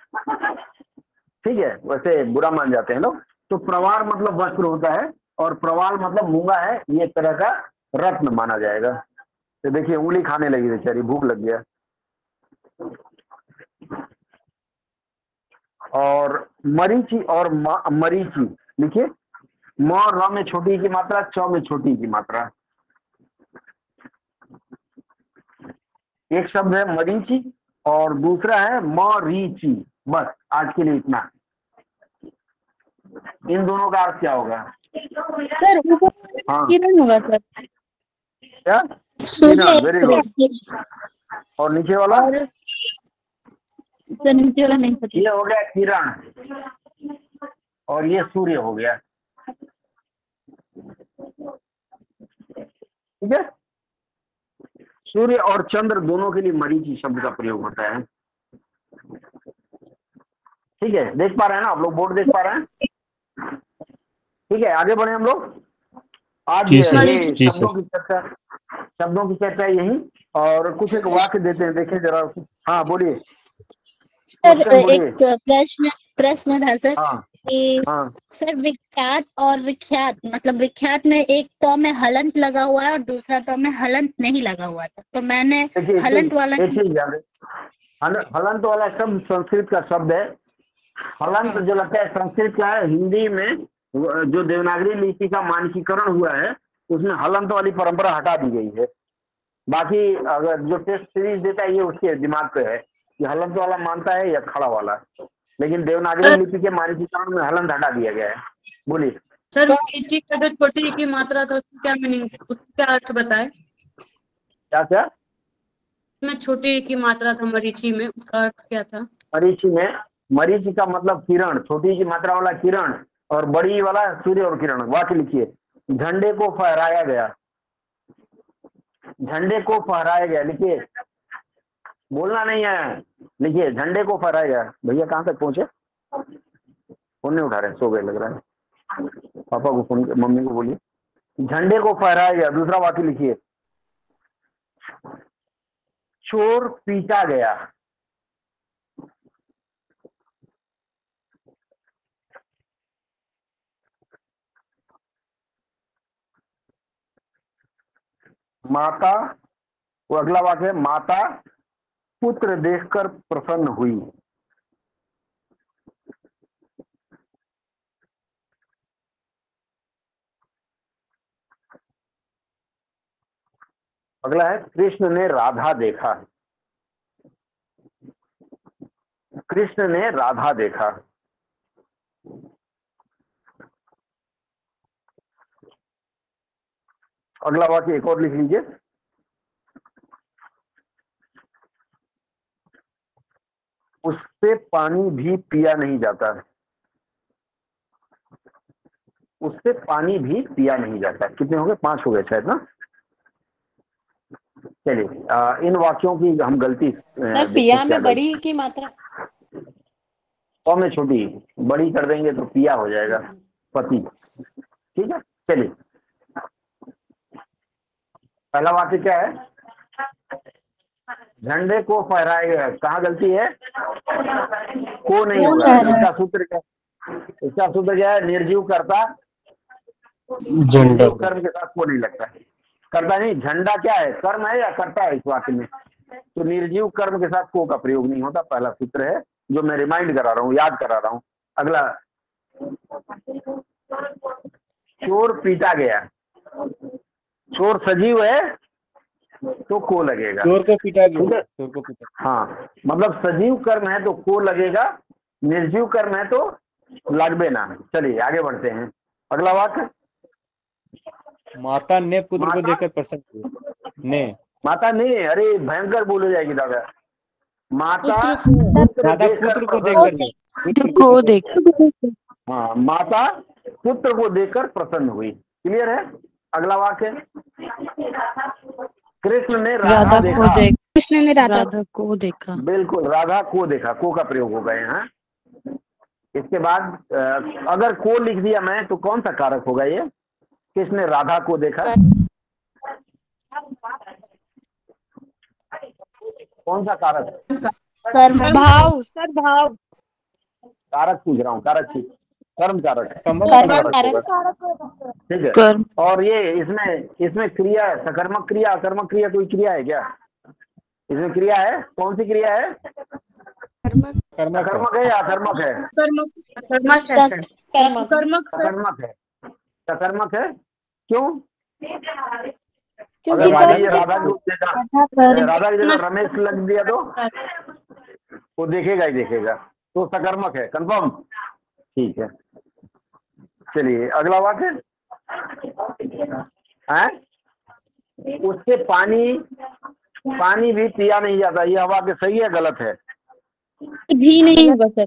ठीक है, वैसे बुरा मान जाते हैं लोग। तो प्रवार मतलब वस्त्र होता है, और प्रवाल मतलब मूँगा है, ये तरह का रत्न माना जाएगा। तो देखिए, उंगली खाने लगी बेचारी, भूख लग गया। और मरीची और मरीची, लिखिए। म र में छोटी की मात्रा च में छोटी की मात्रा। एक शब्द है मरीची और दूसरा है मरीची। बस आज के लिए इतना। इन दोनों का अर्थ क्या होगा? सर हाँ। किरण होगा सर। क्या? वेरी गुड और नीचे वाला? सर नीचे वाला नहीं ये हो गया किरण। और ये सूर्य हो गया। ठीक है? सूर्य और चंद्र दोनों के लिए मरीची शब्द का प्रयोग होता है। ठीक है देख पा रहे हैं ना? आप लोग बोर्ड देख पा रहे हैं? ठीक है आगे बढ़े हम लोग। आज शब्दों की चर्चा शब्दों की चर्चा यही और कुछ एक वाक्य देते हैं देखिए जरा। हाँ बोलिए। बोलिए एक प्रश्न प्रश्न था सर। हाँ। कि हाँ। सर विख्यात और विख्यात मतलब विख्यात में एक तो में हलंत लगा हुआ है और दूसरा तो में हलंत नहीं लगा हुआ था तो मैंने हलंत वाला है हलंत वाला शब्द संस्कृत का शब्द है। हलंत जो लगता है संस्कृत का है हिंदी में जो देवनागरी लिपि का मानकीकरण हुआ है उसमें हलंत वाली परंपरा हटा दी गई है। बाकी अगर जो टेस्ट सीरीज़ देता है ये उसके दिमाग पे है कि हलंत वाला मानता है या खड़ा वाला। लेकिन देवनागरी लिपि के मानकीकरण में हलंत हटा दिया गया है। बोलिए। सर का जो छोटी की मात्रा था उसकी क्या मीनिंग उसका क्या अर्थ बताए? क्या क्या? छोटी की मात्रा था मरीची में उसका अर्थ क्या था? मरीची में? मरीची का मतलब किरण छोटी की मात्रा वाला किरण और बड़ी वाला सूर्य और किरण वाक्य लिखिए। झंडे को फहराया गया। झंडे को फहराया गया लिखिए। बोलना नहीं है। लिखिए झंडे को फहराया। गया भैया कहाँ तक पहुँचे? फ़ोन नहीं उठा रहे, सो गए लग रहा है। पापा को फ़ोन, मम्मी को बोलिए। झंडे को फहराया गया दूसरा वाक्य लिखिए। चोर पीटा गया। माता, वो अगला वाक्य है, माता पुत्र देखकर प्रसन्न हुई। अगला है, कृष्ण ने राधा देखा। कृष्ण ने राधा देखा। अगला वाक्य एक और लिख लीजिए। उससे पानी भी पिया नहीं जाता उससे पानी भी पिया नहीं जाता कितने हो गए पाँच हो गए शायद ना? चलिए इन वाक्यों की हम गलती सर पिया में बड़ी की मात्रा। सौ में छोटी बड़ी कर देंगे तो पिया हो जाएगा पति। ठीक है? चलिए। पहला वाक्य क्या है? झंडे को फहराएगा कहाँ गलती है? को नहीं होगा। इसका सूत्र क्या इसका सूत्र क्या है निर्जीव करता झंडा। कर्म के साथ को नहीं लगता। है करता नहीं झंडा क्या है? कर्म है या करता है इस वाक्य में? तो निर्जीव कर्म के साथ को का प्रयोग नहीं होता। पहला सूत्र है जो मैं रिमाइंड करा रहा हूँ याद करा रहा हूँ। अगला। चोर पीटा गया। चोर सजीव है तो को लगेगा। चोर को पीटा चोर को पीटा। हाँ मतलब सजीव कर्म है तो को लगेगा निर्जीव कर्म है तो लगबे ना। चलिए आगे बढ़ते हैं। अगला वाक्य। माता ने पुत्र को देखकर प्रसन्न हुई ने। माता नहीं अरे भयंकर बोले जाएगी दादा। माता दादा पुत्र को देखकर पुत्र को देख हाँ माता पुत्र को देखकर प्रसन्न हुई। क्लियर है? अगला वाक्य। कृष्ण ने राधा राधा को देखा। कृष्ण ने राधा राधा को देखा। बिल्कुल राधा को देखा को का प्रयोग होगा यहाँ इसके बाद अगर को लिख दिया मैं तो कौन सा कारक होगा ये? किसने राधा को देखा? कौन सा कारक? कर्म। भाव। सर भाव कारक पूछ रहा हूँ कारक पूछ। कर्म कारक संबंध कर्म कारक कारक होगा ठीक है। कर्म। और ये इसमें इसमें क्रिया है सकर्मक क्रिया अकर्मक क्रिया कोई क्रिया है क्या? इसमें क्रिया है? कौन सी क्रिया है? कर्मक। है। सकर्मक है या अकर्मक है? कर्मक कर्मक है सकर्मक। है। क्यों? क्योंकि राधा राधा की जगह रमेश लग दिया तो। वो देखेगा ही देखेगा। तो सकर्मक है। कंफर्म ठीक है। चलिए अगला वाक्य है। उससे पानी पानी भी पिया नहीं जाता ये वाक्य सही है गलत है? भी नहीं होगा सर।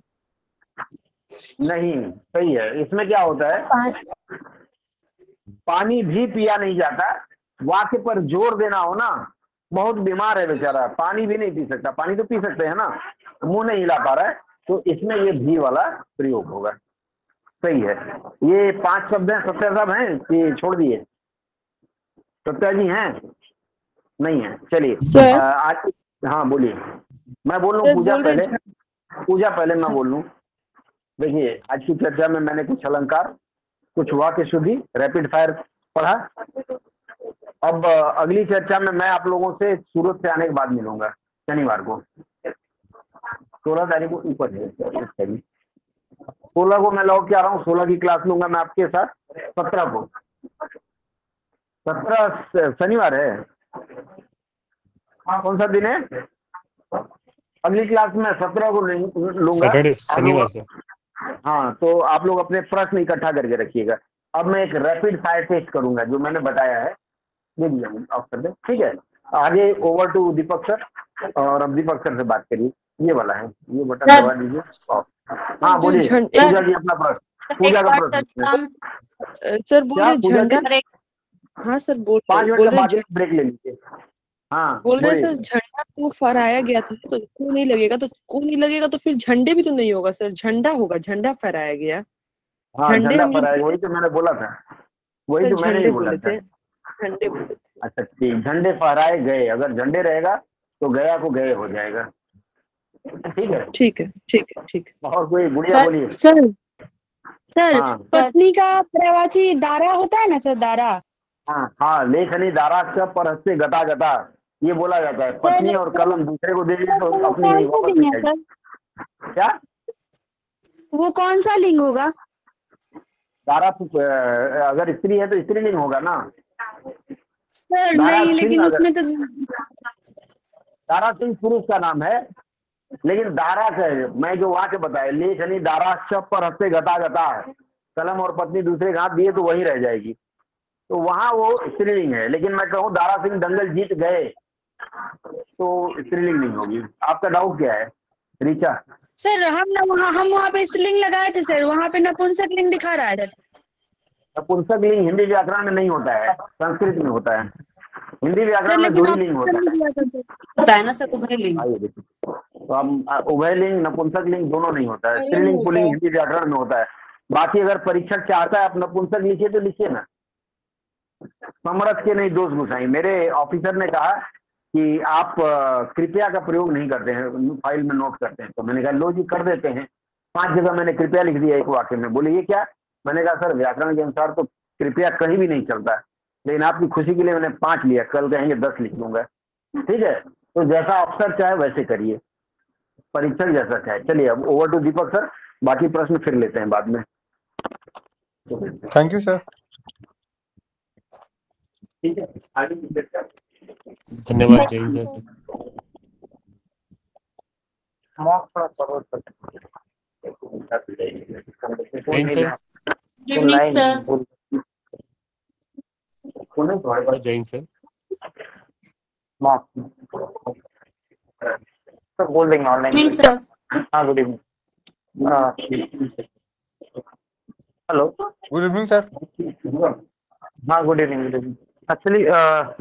नहीं सही है। इसमें क्या होता है? पानी भी पिया नहीं जाता वाक्य पर ज़ोर देना हो ना बहुत बीमार है बेचारा पानी भी नहीं पी सकता। पानी तो पी सकते हैं ना मुँह नहीं हिला पा रहा है तो इसमें ये भी वाला प्रयोग होगा। सही है। ये पाँच शब्द हैं सत्या साहब हैं कि छोड़ दिए। सत्या जी हैं? नहीं है। चलिए आज हाँ बोलिए। मैं बोल लूँ पूजा पहले। पूजा पहले मैं बोल लूँ। देखिए आज की चर्चा में मैंने कुछ अलंकार कुछ वाक्य शुद्धि रैपिड फायर पढ़ा। अब अगली चर्चा में मैं आप लोगों से सूरत से आने के बाद मिलूँगा। शनिवार को। सोलह तारीख को ऊपर है। सोलह को मैं लौट के आ रहा हूँ सोलह की क्लास लूँगा मैं आपके साथ सत्रह को। सत्रह शनिवार है। कौन सा दिन है? अगली क्लास में सत्रह को लूँगा। शनिवार से। हाँ तो आप लोग अपने प्रश्न इकट्ठा करके रखिएगा। अब मैं एक रैपिड फायर टेस्ट करूँगा जो मैंने बताया है। दे दिया ऑफ़ कर दे। ठीक है? आगे ओवर टू दीपक सर और अब दीपक सर से बात करिए। ये वाला है। ये बटन दबा दीजिए ऑफ़ हाँ बोलिए। पूजा जी अपना प्रश्न पूजा का प्रश्न सर बोलिए झंडा हाँ सर बोल पाँच मिनट बोल का रहे बाद ब्रेक ले लीजिए। हाँ बोल रहे सर झंडा तो फहराया गया था तो क्यों नहीं लगेगा तो क्यों नहीं लगेगा तो फिर झंडे भी तो नहीं होगा सर झंडा होगा झंडा फहराया गया। हाँ झंडे वही तो मैंने बोला था। वही तो मैंने झंडे बोला था। झंडे थे। अच्छा ठीक झंडे फहराए गए अगर झंडे रहेगा तो गया को गए हो जाएगा। ठीक है। ठीक है ठीक है ठीक है। और कोई गुड़िया बोलिए। सर सर हाँ। पत्नी का प्रवाची दारा होता है ना सर दारा? हाँ हाँ लेखनी दाराक्ष पर हस्ते गता गता ये बोला जाता है। पत्नी और कलम दूसरे को दे दी तो अपनी नहीं वापस क्या? वो कौन सा लिंग होगा? दारा अगर स्त्री है तो स्त्रीलिंग होगा ना। सर नहीं लेकिन उसमें तो दारा सिंह पुरुष का नाम है। लेकिन दारा से मैं जो वहाँ के बताया लेखनी दारा शब पर हस्ते घटा गता है। कलम और पत्नी दूसरे के हाथ दिए तो वही रह जाएगी। तो वहाँ वो स्त्रीलिंग है लेकिन मैं कहूँ दारा सिंह दंगल जीत गए तो स्त्रीलिंग नहीं होगी। आपका डाउट क्या है रीचा सर हम ना वहाँ हम वहाँ पे स्त्रीलिंग लगाए थे सर। वहाँ पे नपुंसक लिंग दिखा रहा है सर। नपुंसक लिंग हिंदी व्याकरण में नहीं होता है संस्कृत में होता है। हिंदी व्याकरण में दो ही लिंग होता। है। होता है ना सर उभय लिंग तो हम उभय लिंग नपुंसक लिंग दोनों नहीं होता है। स्त्रीलिंग पुल्लिंग हिंदी व्याकरण में होता है। बाकी अगर परीक्षक चाहता है आप नपुंसक लिखिए तो लिखिए ना। समरथ के नहीं दोष घुसाई। मेरे ऑफिसर ने कहा कि आप कृपया का प्रयोग नहीं करते हैं फ़ाइल में नोट करते हैं। तो मैंने कहा लो जी कर देते हैं। पाँच जगह मैंने कृपया लिख दिया एक वाक्य में। बोले ये क्या? मैंने कहा सर व्याकरण के अनुसार तो कृपया कहीं भी नहीं चलता है। लेकिन आपकी खुशी के लिए मैंने पाँच लिया कल कहेंगे दस लिख लूँगा ठीक है? तो जैसा अफसर चाहे वैसे करिए। परीक्षक जैसा चाहे। चलिए अब ओवर टू दीपक सर बाकी प्रश्न फिर लेते हैं बाद में। थैंक यू सर ठीक है आगे दीपक सर। धन्यवाद जय sir Hind sir. Sir sir बोल देंगे ऑनलाइन। सर। हाँ good evening. Hello. Good evening sir. हाँ good evening good evening. Actually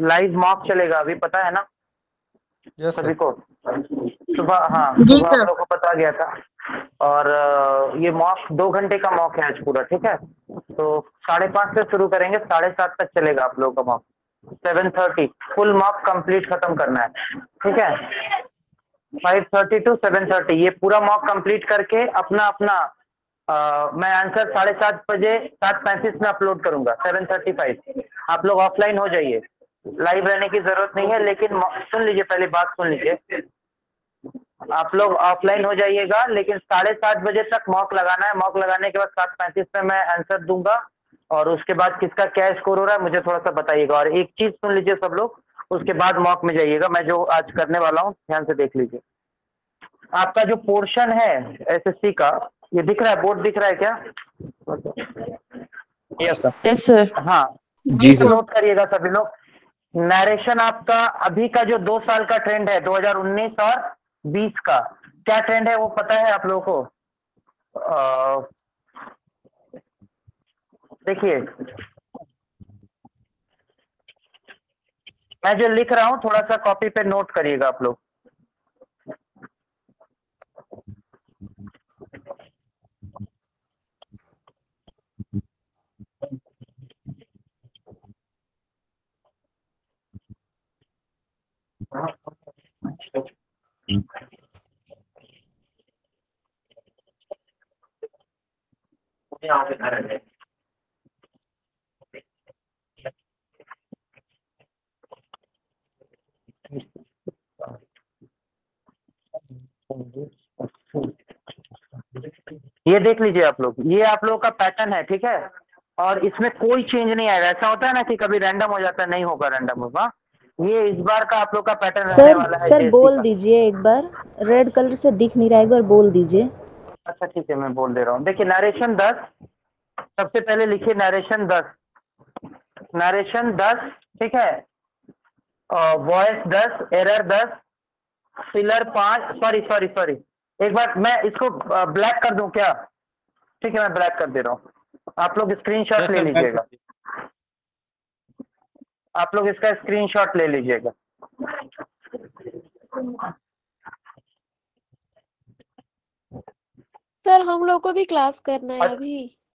live mock चलेगा अभी पता है ना? यस सभी को। सुबह हाँ सुबह। आप लोग को पता गया था। और ये मॉक दो घंटे का मॉक है आज पूरा ठीक है? तो साढ़े पाँच से शुरू करेंगे साढ़े सात तक चलेगा आप लोगों का mock. Seven thirty full mock complete खत्म करना है ठीक है? Five thirty to seven thirty ये पूरा मॉक कंप्लीट करके अपना अपना अ, मैं आंसर साढ़े सात बजे सात पैंतीस में अपलोड करूँगा सेवन थर्टी फाइव। आप लोग ऑफलाइन हो जाइए। लाइव रहने की ज़रूरत नहीं है लेकिन सुन लीजिए पहले बात सुन लीजिए। आप लोग ऑफलाइन हो जाइएगा लेकिन साढ़े सात बजे तक मॉक लगाना है। मॉक लगाने के बाद सात पैंतीस में मैं आंसर दूँगा और उसके बाद किसका क्या स्कोर हो रहा है मुझे थोड़ा सा बताइएगा। और एक चीज़ सुन लीजिए सब लोग उसके बाद मॉक में जाइएगा। मैं जो आज करने वाला हूँ ध्यान से देख लीजिए। आपका जो पोर्शन है एसएससी का ये दिख रहा है? बोर्ड दिख रहा है क्या? यस सर यस सर हाँ। जी नोट करिएगा सभी लोग। नरेशन आपका अभी का जो दो साल का ट्रेंड है 2019 और 20 का, क्या ट्रेंड है वो पता है आप लोगों को? देखिए, मैं जो लिख रहा हूँ, थोड़ा सा कॉपी पे नोट करिएगा आप लोग। ये देख लीजिए आप लोग। ये आप लोगों का पैटर्न है, ठीक है? और इसमें कोई चेंज नहीं आएगा। ऐसा होता है ना कि कभी रैंडम हो जाता है, नहीं होगा रैंडम होगा। ये इस बार का आप लोग का पैटर्न रहने वाला है सर बोल दीजिए एक बार। रेड कलर से दिख नहीं रहा है एक बार बोल दीजिए। अच्छा ठीक है मैं बोल दे रहा हूँ। देखिए नरेशन दस। सबसे पहले लिखिए नरेशन दस। नरेशन दस ठीक है? वॉइस दस एरर दस फिलर पाँच। सॉरी सॉरी सॉरी एक बार मैं इसको ब्लैक कर दूँ क्या? ठीक है मैं ब्लैक कर दे रहा हूँ। आप लोग स्क्रीनशॉट ले लीजिएगा। आप लोग इसका स्क्रीनशॉट ले लीजिएगा सर हम लोग को भी क्लास करना है। अभी